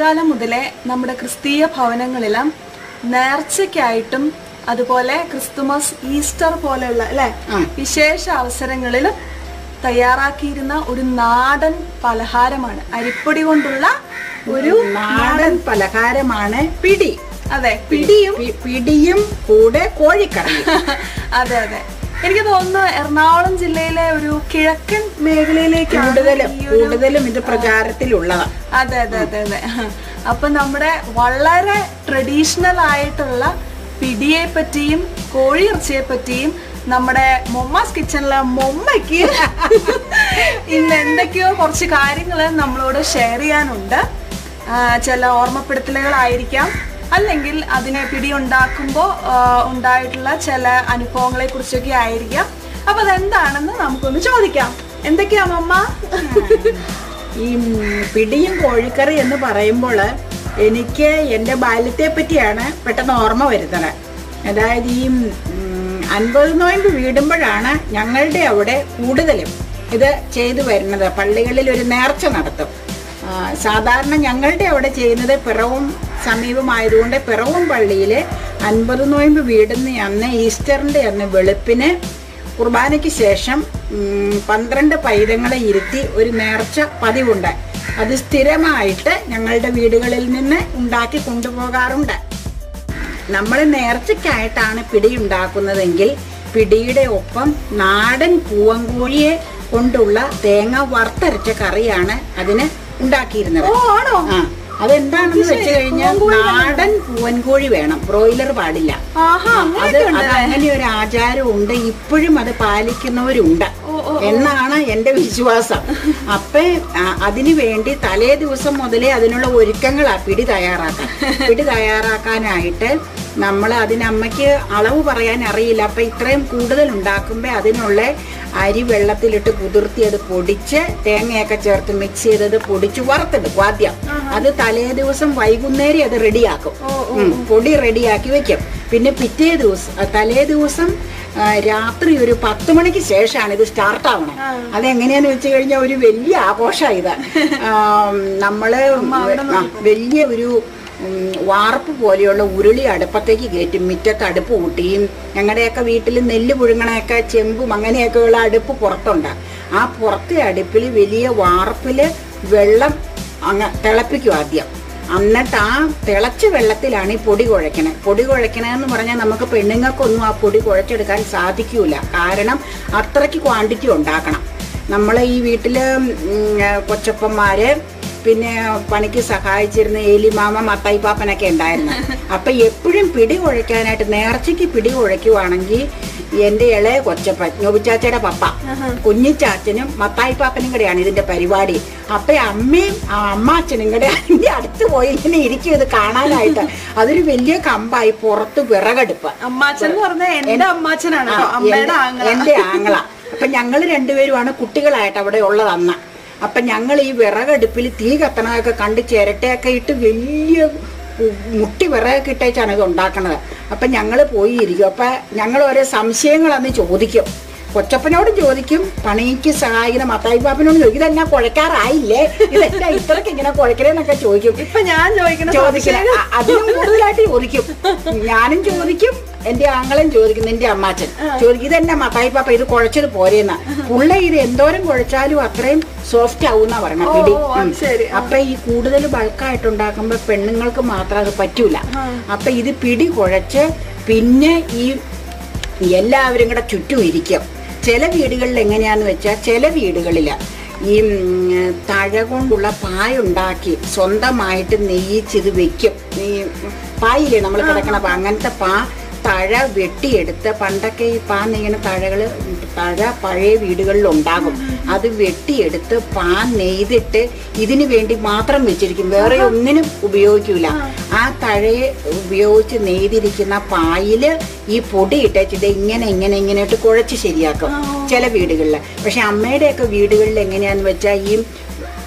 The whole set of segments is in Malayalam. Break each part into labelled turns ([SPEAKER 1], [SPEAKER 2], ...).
[SPEAKER 1] പണ്ടുകാലം മുതലേ നമ്മുടെ ക്രിസ്തീയ ഭവനങ്ങളിലും നേർച്ചയ്ക്കായിട്ടും അതുപോലെ ക്രിസ്തുമസ് ഈസ്റ്റർ പോലെയുള്ള അല്ലെ? വിശേഷ അവസരങ്ങളിൽ തയ്യാറാക്കിയിരുന്ന ഒരു നാടൻ പലഹാരമാണ്. അരിപ്പൊടി കൊണ്ടുള്ള ഒരു
[SPEAKER 2] നാടൻ പലഹാരമാണ് പിടി.
[SPEAKER 1] അതെ പിടിയും
[SPEAKER 2] പിടിയും കൂടെ കോഴിക്കറി.
[SPEAKER 1] അതെ അതെ. എനിക്ക് തോന്നുന്നു എറണാകുളം ജില്ലയിലെ ഒരു കിഴക്കൻ മേഖലയിലേക്ക്
[SPEAKER 2] കൂടുതലും കൂടുതലും ഇത് പ്രചാരത്തിലുള്ളതാണ്
[SPEAKER 1] അതെ അതെ അതെ അതെ. അപ്പൊ നമ്മുടെ വളരെ ട്രഡീഷണൽ ആയിട്ടുള്ള പിടിയെ പറ്റിയും കോഴിയിറച്ചിയെ പറ്റിയും നമ്മുടെ മൊമ്മാസ് കിച്ചണിലെ മൊമ്മയ്ക്ക് ഇന്ന് എന്തൊക്കെയോ കുറച്ച് കാര്യങ്ങൾ നമ്മളോട് ഷെയർ ചെയ്യാനുണ്ട്. ചില ഓർമ്മപ്പെടുത്തലുകളായിരിക്കാം. അല്ലെങ്കിൽ അതിനെ പിടി ഉണ്ടാക്കുമ്പോൾ ഉണ്ടായിട്ടുള്ള ചില അനുഭവങ്ങളെ കുറിച്ചൊക്കെ ആയിരിക്കാം. അപ്പൊ അതെന്താണെന്ന് നമുക്കൊന്ന് ചോദിക്കാം. എന്തൊക്കെയാ മമ്മ
[SPEAKER 2] ഈ പിടിയും കോഴിക്കറി എന്ന് പറയുമ്പോൾ എനിക്ക് എന്റെ ബാല്യത്തെ പറ്റിയാണ് പെട്ടെന്ന് ഓർമ്മ വരുന്നത്. അതായത് ഈ അൻപത് നോയമ്പ് വീടുമ്പോഴാണ് ഞങ്ങളുടെ അവിടെ കൂടുതലും ഇത് ചെയ്തു വരുന്നത്. പള്ളികളിൽ ഒരു നേർച്ച നടത്തും. സാധാരണ ഞങ്ങളുടെ അവിടെ ചെയ്യുന്നത് പിറവും സമീപമായതുകൊണ്ട് പിറവും പള്ളിയിൽ അൻപത് നോയമ്പ് വീടുന്ന അന്ന് ഈസ്റ്ററിന്റെ അന്ന് വെളുപ്പിന് കുർബാനയ്ക്ക് ശേഷം പന്ത്രണ്ട് പൈതങ്ങളെ ഇരുത്തി ഒരു നേർച്ച പതിവുണ്ട്. അത് സ്ഥിരമായിട്ട് ഞങ്ങളുടെ വീടുകളിൽ നിന്ന് ഉണ്ടാക്കി കൊണ്ടുപോകാറുണ്ട്. നമ്മൾ നേർച്ചയ്ക്കായിട്ടാണ് പിടി ഉണ്ടാക്കുന്നതെങ്കിൽ പിടിയുടെ ഒപ്പം നാടൻ പൂവങ്കോഴിയെ കൊണ്ടുള്ള തേങ്ങ വറുത്തരച്ച കറിയാണ് അതിന് ഉണ്ടാക്കിയിരുന്നത്.
[SPEAKER 1] ഓ ആണോ?
[SPEAKER 2] ആ. അതെന്താണെന്ന് വെച്ച് കഴിഞ്ഞാൽ നാടൻ പൂവൻകോഴി വേണം. ബ്രോയിലർ പാടില്ല. അത് അങ്ങനെ ഒരു ആചാരം ഉണ്ട് ഇപ്പോഴും അത് പാലിക്കുന്നവരുണ്ട്. എന്നാണ് എന്റെ വിശ്വാസം. അപ്പേ അതിനു വേണ്ടി തലേ ദിവസം മുതലേ അതിനുള്ള ഒരുക്കങ്ങളാ പിടി തയ്യാറാക്കാൻ. പിടി തയ്യാറാക്കാനായിട്ട് നമ്മൾ അതിനമ്മയ്ക്ക് അളവ് പറയാൻ അറിയില്ല. അപ്പൊ ഇത്രയും കൂടുതൽ ഉണ്ടാക്കുമ്പോ അതിനുള്ള അരി വെള്ളത്തിലിട്ട് കുതിർത്തി അത് പൊടിച്ച് തേങ്ങയൊക്കെ ചേർത്ത് മിക്സ് ചെയ്തത് പൊടിച്ച് വറുത്തെടുക്കും ആദ്യം അത് തലേ ദിവസം വൈകുന്നേരം അത് റെഡിയാക്കും. പൊടി റെഡിയാക്കി വെക്കും. പിന്നെ പിറ്റേ ദിവസം തലേ ദിവസം രാത്രി ഒരു പത്ത് മണിക്ക് ശേഷമാണ് ഇത് സ്റ്റാർട്ട് ആവണം അതെങ്ങനെയാന്ന് വെച്ച് കഴിഞ്ഞാൽ ഒരു വലിയ ആഘോഷമാണ് ഇത്. നമ്മൾ വലിയ ഒരു വാർപ്പ് പോലെയുള്ള ഉരുളി അടുപ്പത്തേക്ക് കയറ്റും മുറ്റത്ത് അടുപ്പ് കൂട്ടിയും ഞങ്ങളുടെയൊക്കെ വീട്ടിൽ നെല്ല് പുഴുങ്ങണയൊക്കെ ചെമ്പും അങ്ങനെയൊക്കെയുള്ള അടുപ്പ് പുറത്തുണ്ട്. ആ പുറത്തെ അടുപ്പിൽ വലിയ വാർപ്പിൽ വെള്ളം അങ്ങ് തിളപ്പിക്കും ആദ്യം. എന്നിട്ട് ആ തിളച്ച വെള്ളത്തിലാണ് ഈ പൊടി കുഴക്കണേ പൊടി കുഴക്കണമെന്ന് പറഞ്ഞാൽ നമുക്ക് പെണ്ണുങ്ങൾക്കൊന്നും ആ പൊടി കുഴച്ചെടുക്കാൻ സാധിക്കൂല. കാരണം അത്രയ്ക്ക് ക്വാണ്ടിറ്റി ഉണ്ടാക്കണം. നമ്മൾ ഈ വീട്ടിൽ ഉം, കൊച്ചപ്പന്മാര് പിന്നെ പണിക്ക് സഹായിച്ചിരുന്ന ഏലിമാമ മത്തായി പാപ്പനൊക്കെ ഉണ്ടായിരുന്നു. അപ്പൊ എപ്പോഴും പിടി കുഴയ്ക്കാനായിട്ട് നേർച്ചയ്ക്ക് പിടി കുഴയ്ക്കുവാണെങ്കിൽ എന്റെ ഇളയ കൊച്ചപ്പ നോബിച്ചാച്ചയുടെ പപ്പ കുഞ്ഞിച്ചാച്ചനും മത്തായി പാപ്പനും കൂടെയാണ് ഇതിന്റെ പരിപാടി. അപ്പൊ അമ്മയും ആ അമ്മാച്ചനും കൂടെ അതിന്റെ അടുത്ത് പോയി ഇങ്ങനെ ഇരിക്കും ഇത് കാണാനായിട്ട്. അതൊരു വലിയ കമ്പായി പുറത്ത് വിറകടുപ്പ്.
[SPEAKER 1] അമ്മാച്ചൻ എന്റെ അമ്മാച്ചനാണ് ആങ്ങള.
[SPEAKER 2] അപ്പം ആങ്ങള. അപ്പൊ ഞങ്ങൾ രണ്ടുപേരുമാണ് കുട്ടികളായിട്ട് അവിടെ ഉള്ളത് അന്ന് അപ്പൊ ഞങ്ങൾ ഈ വിറകടുപ്പിൽ തീ കത്തണതൊക്കെ കണ്ട് ചിരട്ടയൊക്കെ ഇട്ട് വലിയ മുട്ടി വിറകൊക്കെ ഇട്ടേച്ചാണ് ഇത് ഉണ്ടാക്കണത്. അപ്പം ഞങ്ങൾ പോയി ഇരിക്കും. അപ്പൊ ഞങ്ങൾ ഓരോ സംശയങ്ങളന്ന് ചോദിക്കും. കൊച്ചപ്പനോടും ചോദിക്കും പണിക്ക് സഹായിക്കുന്ന മത്തായി പാപ്പനോട് ചോദിക്കും ഇതെന്നാ കുഴക്കാറായില്ലേ? ഇതെന്നാ ഇത്രക്ക് ഇങ്ങനെ കുഴക്കണേന്നൊക്കെ ചോദിക്കും.
[SPEAKER 1] ഇപ്പൊ ഞാൻ ചോദിക്കുന്ന
[SPEAKER 2] ചോദിക്കില്ല അതിനും കൂടുതലായിട്ട് ചോദിക്കും. ഞാനും ചോദിക്കും എന്റെ ആങ്ങളും ചോദിക്കും നിന്റെ അമ്മാച്ചൻ ചോദിക്കും ഇതെന്നെ മത്തായി പാപ്പ ഇത് കുഴച്ചത് പോരെന്ന? പുള്ള ഇത് എന്തോരം കുഴച്ചാലും അത്രയും സോഫ്റ്റ് ആവുന്ന പറയണ പിടി. അപ്പൊ ഈ കൂടുതൽ ബൾക്കായിട്ട് ഉണ്ടാക്കുമ്പോ പെണ്ണുങ്ങൾക്ക് മാത്രം അത് പറ്റൂല അപ്പൊ ഇത് പിടി കുഴച്ച് പിന്നെ ഈ എല്ലാവരും കൂടെ ചുറ്റും ഇരിക്കും. ചില വീടുകളിൽ എങ്ങനെയാന്ന് വെച്ചാൽ ചില വീടുകളിൽ ഈ തഴ കൊണ്ടുള്ള പായുണ്ടാക്കി സ്വന്തമായിട്ട് നെയ്യിച്ചിത് വെക്കും. ഈ പായില്ലേ നമ്മൾ കിടക്കണ അങ്ങനത്തെ പാ തഴ വെട്ടിയെടുത്ത് പണ്ടൊക്കെ ഈ പാൻ നെയ്യണ തഴകൾ തഴ പഴയ വീടുകളിൽ ഉണ്ടാകും. അത് വെട്ടിയെടുത്ത് പാൻ നെയ്തിട്ട് ഇതിനു വേണ്ടി മാത്രം വെച്ചിരിക്കും. വേറെ ഒന്നിനും ഉപയോഗിക്കൂല. ആ തഴയെ ഉപയോഗിച്ച് നെയ്തിരിക്കുന്ന പായിൽ ഈ പൊടി ഇട്ടേച്ചിട്ട് ഇങ്ങനെ ഇങ്ങനെ ഇങ്ങനെ ഇട്ട് കുഴച്ച് ശരിയാക്കും ചില വീടുകളിൽ പക്ഷെ അമ്മയുടെയൊക്കെ വീടുകളിൽ എങ്ങനെയാന്ന് വെച്ചാൽ ഈ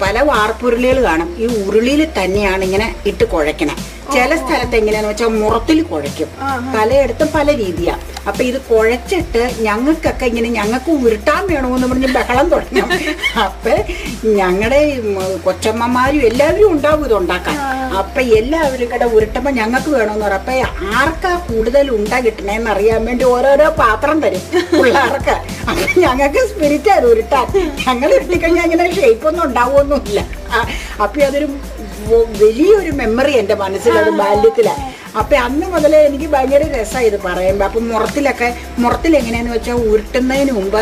[SPEAKER 2] പല വാർപ്പുരുളികൾ കാണും. ഈ ഉരുളിയിൽ തന്നെയാണ് ഇങ്ങനെ ഇട്ട് കുഴക്കണേ ചില സ്ഥലത്ത് എങ്ങനെയാന്ന് വെച്ചാൽ മുറത്തിൽ കുഴയ്ക്കും. പലയിടത്തും പല രീതിയാ. അപ്പൊ ഇത് കുഴച്ചിട്ട് ഞങ്ങൾക്കൊക്കെ ഇങ്ങനെ ഞങ്ങൾക്ക് ഉരുട്ടാൻ വേണമെന്ന് പറഞ്ഞ് ബഹളം തുടങ്ങും. അപ്പൊ ഞങ്ങളുടെ കൊച്ചമ്മമാരും എല്ലാവരും ഉണ്ടാവും ഇത് ഉണ്ടാക്കാൻ. അപ്പൊ എല്ലാവരും കൂടെ ഉരുട്ടുമ്പോ ഞങ്ങൾക്ക് വേണമെന്ന് പറയും. അപ്പൊ ആർക്കാ കൂടുതൽ ഉണ്ട കിട്ടണേന്ന് അറിയാൻ വേണ്ടി ഓരോരോ പാത്രം തരും പിള്ളേർക്ക്. അപ്പൊ ഞങ്ങൾക്ക് സ്പിരിറ്റ് അത് ഉരുട്ടാൻ? ഞങ്ങൾ ഉരുട്ടിക്കഴിഞ്ഞാൽ ഇങ്ങനെ ഷേപ്പ് ഒന്നും ഉണ്ടാവുമൊന്നുമില്ല അപ്പൊ അതൊരു വലിയൊരു മെമ്മറി എന്റെ മനസ്സിലത് ബാല്യത്തിലാ. അപ്പൊ അന്ന് മുതലേ എനിക്ക് ഭയങ്കര രസമായി ഇത് പറയുമ്പോ. അപ്പൊ മുറത്തിലൊക്കെ മുറത്തിൽ എങ്ങനെയാന്ന് വെച്ചാൽ ഉരുട്ടുന്നതിന് മുമ്പ്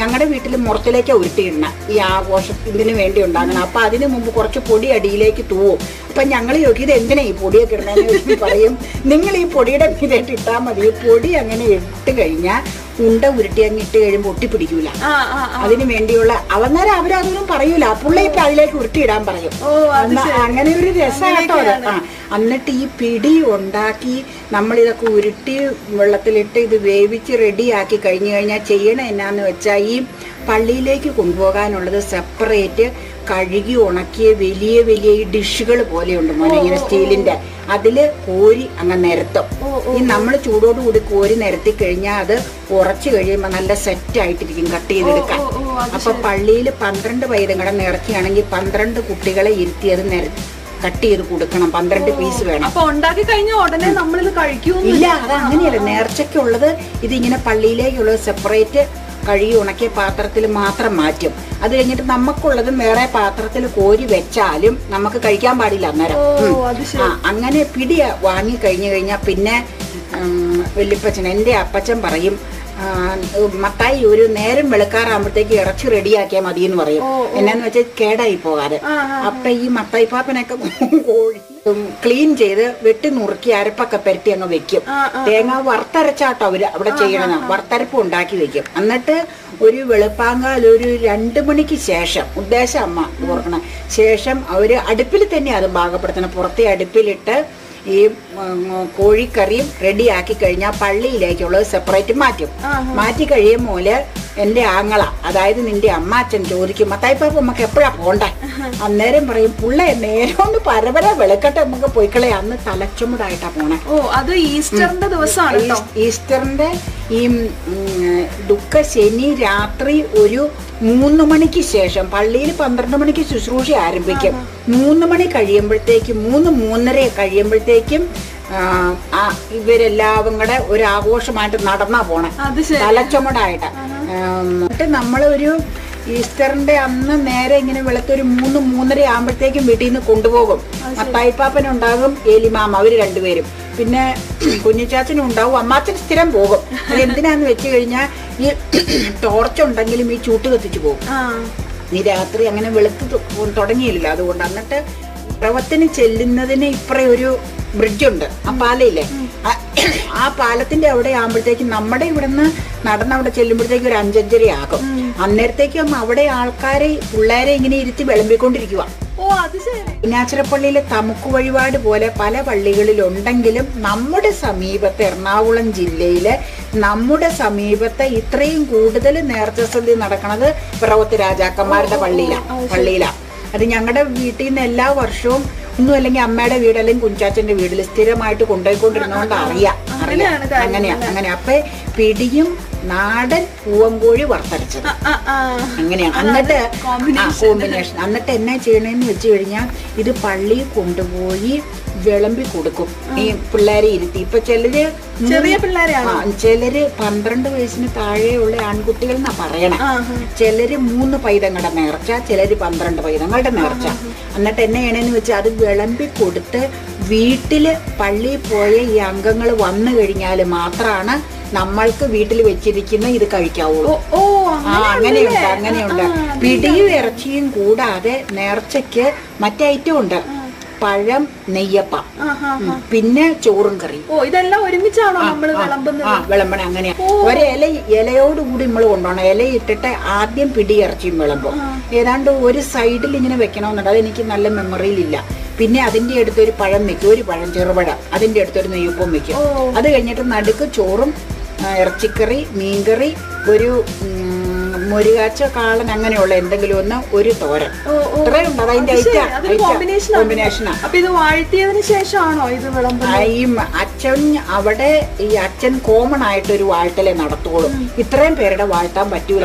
[SPEAKER 2] ഞങ്ങളുടെ വീട്ടിൽ മുറത്തിലേക്ക് ഉരുട്ടിയിടണം ഈ ആഘോഷത്തിന് വേണ്ടി ഉണ്ടാകണം അപ്പൊ അതിന് മുമ്പ് കുറച്ച് പൊടി അടിയിലേക്ക് തൂവും. അപ്പൊ ഞങ്ങൾ ചോദിക്കും ഇത് എന്തിനാ ഈ പൊടിയൊക്കെ ഇടണമെന്ന് ചോദിച്ചു പറയും നിങ്ങൾ ഈ പൊടിയുടെ മീതായിട്ട് ഇട്ടാൽ മതി. പൊടി അങ്ങനെ ഇട്ട് കഴിഞ്ഞാൽ ഉണ്ട ഉരുട്ടി അങ്ങ് ഇട്ട് കഴിയുമ്പോൾ ഒട്ടിപ്പിടിക്കൂല. അതിന് വേണ്ടിയുള്ള അവന്നേരം അവരതൊന്നും പറയൂല. പുള്ളി ഇപ്പൊ അതിലേക്ക് ഉരുട്ടിയിടാൻ പറയും.
[SPEAKER 1] ഓ അത്
[SPEAKER 2] അങ്ങനെ ഒരു രസമാണ് ആ എന്നിട്ട് ഈ പിടി ഉണ്ടാക്കി നമ്മളിതൊക്കെ ഉരുട്ടി വെള്ളത്തിലിട്ട് ഇത് വേവിച്ച് റെഡിയാക്കി കഴിഞ്ഞു കഴിഞ്ഞാൽ ചെയ്യണ എന്നാന്ന് വെച്ചാൽ ഈ പള്ളിയിലേക്ക് കൊണ്ടുപോകാനുള്ളത് സെപ്പറേറ്റ് കഴുകി ഉണക്കിയ വലിയ വലിയ ഈ ഡിഷുകൾ പോലെയുണ്ട് മോനെ ഇങ്ങനെ സ്റ്റീലിന്റെ. അതിൽ കോരി അങ്ങ് നിരത്തും. ഈ നമ്മൾ ചൂടോടുകൂടി കോരി നിരത്തി കഴിഞ്ഞാൽ അത് ഉറച്ചു കഴിയുമ്പോൾ നല്ല സെറ്റായിട്ടിരിക്കും കട്ട് ചെയ്തെടുക്കാം
[SPEAKER 1] ഓ, ഓ,
[SPEAKER 2] അപ്പൊ പള്ളിയിൽ പന്ത്രണ്ട് പൈതം കട നിറച്ചിയാണെങ്കിൽ പന്ത്രണ്ട് കുട്ടികളെ ഇരുത്തി അത് നിര കട്ട് ചെയ്ത് കൊടുക്കണം പന്ത്രണ്ട് പീസ് വേണം.
[SPEAKER 1] അപ്പൊ ഉണ്ടാക്കി കഴിഞ്ഞ ഉടനെ നമ്മൾ ഇത് കഴിക്കൂന്ന്
[SPEAKER 2] ഇല്ല അത് അങ്ങനെയല്ല. നേർച്ചയ്ക്കുള്ളത് ഇതിങ്ങനെ പള്ളിയിലേക്കുള്ളത് സെപ്പറേറ്റ് കഴുകി ഉണക്കിയ പാത്രത്തിൽ മാത്രം മാറ്റും. അത് കഴിഞ്ഞിട്ട് നമുക്കുള്ളത് വേറെ പാത്രത്തിൽ കോരി വെച്ചാലും നമുക്ക് കഴിക്കാൻ പാടില്ല അന്നേരം. ആ അങ്ങനെ പിടി വാങ്ങി കഴിഞ്ഞു കഴിഞ്ഞാൽ പിന്നെ വല്യപ്പച്ചൻ എന്റെ അപ്പച്ചൻ പറയും മത്തായി ഒരു നേരം വെളുക്കാറാകുമ്പോഴത്തേക്ക് ഇറച്ചി റെഡിയാക്കിയാൽ മതി എന്ന് പറയും എന്നാന്ന് വെച്ചാൽ കേടായി പോകാതെ. അപ്പൊ ഈ മത്തായി പാപ്പനൊക്കെ കോഴി ക്ലീൻ ചെയ്ത് വെട്ടി നുറുക്കി അരപ്പൊക്കെ പെരട്ടി അങ്ങ് വെക്കും. തേങ്ങ വറുത്തരച്ചാട്ടോ അവർ അവിടെ ചെയ്യണം വറുത്തരപ്പ് ഉണ്ടാക്കി വെക്കും. എന്നിട്ട് ഒരു വെളുപ്പാങ്കാൽ ഒരു രണ്ട് മണിക്ക് ശേഷം ഉദ്ദേശം അമ്മ ഓർക്കണം. ശേഷം അവർ അടുപ്പിൽ തന്നെ അത് പാകപ്പെടുത്തണം. പുറത്തെ അടുപ്പിലിട്ട് ഈ ഉം, കോഴിക്കറിയും റെഡിയാക്കി കഴിഞ്ഞാൽ പള്ളിയിലേക്കുള്ളത് സെപ്പറേറ്റ് മാറ്റും. മാറ്റി കഴിയുമ്പോൾ എന്റെ ആങ്ങള. അതായത് നിന്റെ അമ്മാച്ചൻ ചോദിക്കും മത്തായിപ്പാപ്പ നമുക്ക് എപ്പോഴാ പോണ്ടേ? അന്നേരം പറയും പുള്ള നേരം ഒന്ന് പരപര വെളുക്കട്ടെ നമുക്ക് പോയിക്കളെ അന്ന് തലച്ചുമടായിട്ടാ പോണേ.
[SPEAKER 1] ഓ അത് ഈസ്റ്ററിന്റെ ദിവസമാണ്
[SPEAKER 2] ഈസ്റ്ററിന്റെ ഈ ദുഃഖ ശനി രാത്രി ഒരു മൂന്ന് മണിക്ക് ശേഷം പള്ളിയിൽ പന്ത്രണ്ട് മണിക്ക് ശുശ്രൂഷ ആരംഭിക്കും. മൂന്ന് മണി കഴിയുമ്പോഴത്തേക്കും മൂന്ന് മൂന്നര കഴിയുമ്പോഴത്തേക്കും ഇവരെല്ലാവരും കൂടെ ഒരു ആഘോഷമായിട്ട് നടന്നാ പോണേ. തലച്ചുമടായിട്ട്. എന്നിട്ട് നമ്മളൊരു ഈസ്റ്ററിന്റെ അന്ന് നേരെ ഇങ്ങനെ വെളുത്തൊരു മൂന്ന് മൂന്നര ആകുമ്പോഴത്തേക്കും വീട്ടിൽ നിന്ന് കൊണ്ടുപോകും മത്തായിപ്പാപ്പൻ ഉണ്ടാകും ഏലിമാമ അവർ രണ്ടുപേരും. പിന്നെ കുഞ്ഞിച്ചാച്ചനും ഉണ്ടാവും അമ്മാച്ചൻ സ്ഥിരം പോകും. അത് എന്തിനാന്ന് വെച്ച് കഴിഞ്ഞാൽ ഈ ടോർച്ച് ഉണ്ടെങ്കിലും ഈ ചൂട്ട് കത്തിച്ചു പോകും. ഈ രാത്രി അങ്ങനെ വെളുത്ത് തുടങ്ങിയില്ല അതുകൊണ്ട് എന്നിട്ട് പ്രവത്തിന് ചെല്ലുന്നതിന് ഇപ്പറേ ഒരു ബ്രിഡ്ജുണ്ട്. ആ പാലയില്ലേ? ആ- പാലത്തിന്റെ അവിടെ ആകുമ്പോഴത്തേക്കും നമ്മുടെ ഇവിടുന്ന് നടന്നവിടെ ചെല്ലുമ്പോഴത്തേക്കും ഒരു അഞ്ചഞ്ചര ആകും. അന്നേരത്തേക്കും അവിടെ ആൾക്കാരെ പിള്ളേരെ ഇങ്ങനെ ഇരുത്തി വിളമ്പിക്കൊണ്ടിരിക്കുക ഇനാച്ചിറപ്പള്ളിയിലെ തമുക്ക് വഴിപാട് പോലെ പല പള്ളികളിലുണ്ടെങ്കിലും നമ്മുടെ സമീപത്തെ എറണാകുളം ജില്ലയിലെ നമ്മുടെ സമീപത്തെ ഇത്രയും കൂടുതൽ നേർച്ച സദ്യ നടക്കുന്നത് പിറവത്ത് രാജാക്കന്മാരുടെ പള്ളിയിലാണ് പള്ളിയിലാണ് അത് ഞങ്ങളുടെ വീട്ടിൽ നിന്ന് എല്ലാ വർഷവും ഒന്നും അല്ലെങ്കിൽ അമ്മയുടെ വീട് അല്ലെങ്കിൽ കുഞ്ചാച്ചന്റെ വീട്ടിൽ സ്ഥിരമായിട്ട് കൊണ്ടുപോയിക്കൊണ്ടിരുന്നോണ്ട് അറിയാം. അറിയാം അങ്ങനെയാ അങ്ങനെ അപ്പൊ പിടിയും നാടൻ പൂവൻകോഴി വറുത്തരച്ചത്.
[SPEAKER 1] ആ.
[SPEAKER 2] അങ്ങനെയാണ് എന്നിട്ട് കോമ്പിനേഷൻ എന്നിട്ട് എന്നാ ചെയ്യണമെന്ന് വെച്ച് കഴിഞ്ഞാൽ ഇത് പള്ളിയിൽ കൊണ്ടുപോയി വിളമ്പി കൊടുക്കും. ഈ പിള്ളേരെ ഇരുത്തി. ഇപ്പൊ ചിലര്
[SPEAKER 1] ചെറിയ
[SPEAKER 2] പിള്ളേരാണ്? ചിലര് പന്ത്രണ്ട് വയസ്സിന് താഴെയുള്ള ആൺകുട്ടികൾ എന്നാ പറയണേ. ചിലര് മൂന്ന് പൈതങ്ങളുടെ നേർച്ച ചിലര് പന്ത്രണ്ട് പൈതങ്ങളുടെ നേർച്ച. എന്നിട്ട് എന്നെ ചെയ്യണമെന്ന് വെച്ചാൽ അത് വിളമ്പി കൊടുത്ത് വീട്ടിൽ പള്ളിയിൽ പോയ ഈ അംഗങ്ങൾ വന്നു കഴിഞ്ഞാൽ മാത്രമാണ് നമ്മൾക്ക് വീട്ടിൽ വെച്ചിരിക്കുന്ന ഇത് കഴിക്കാവുള്ളൂ.
[SPEAKER 1] ഓ
[SPEAKER 2] ആ അങ്ങനെയുണ്ട്. അങ്ങനെയുണ്ട് പിടിയും ഇറച്ചിയും കൂടാതെ നേർച്ചയ്ക്ക് മറ്റേ ഐറ്റം ഉണ്ട്. പഴം നെയ്യപ്പ. പിന്നെ ചോറും കറി
[SPEAKER 1] ഓ ഇതെല്ലാം ഒരുമിച്ചാണോ നമ്മൾ വിളമ്പുന്നത്?
[SPEAKER 2] വിളമ്പണ അങ്ങനെയാ. ഒരു ഇല ഇലയോടുകൂടി നമ്മൾ കൊണ്ടുപോകണം. ഇല ഇട്ടിട്ട് ആദ്യം പിടി ഇറച്ചിയും വിളമ്പും. ഏതാണ്ട് ഒരു സൈഡിൽ ഇങ്ങനെ വെക്കണമെന്നുണ്ട്. അതെനിക്ക് നല്ല മെമ്മറിയിലില്ല പിന്നെ അതിന്റെ അടുത്തൊരു പഴം വെക്കും. ഒരു പഴം ചെറുപഴം. അതിന്റെ അടുത്തൊരു നെയ്യപ്പം വെക്കും. അത് കഴിഞ്ഞിട്ട് നടുക്ക് ചോറും ഇറച്ചിക്കറി മീൻകറി ഒരു മുരുകാച്ച കാളൻ അങ്ങനെയുള്ള എന്തെങ്കിലും ഒന്ന് ഒരു തോരൻ. ഇത്രയുണ്ട് അതതിന്റെ
[SPEAKER 1] അപ്പൊ ഇത് വാഴ്ത്തിയതിന് ശേഷമാണോ ഇത്
[SPEAKER 2] ഈ അച്ഛൻ അവിടെ ഈ അച്ഛൻ കോമൺ ആയിട്ട് ഒരു വാഴ്ത്തലേ നടത്തുള്ളൂ ഇത്രയും പേരുടെ വാഴ്ത്താൻ പറ്റൂല.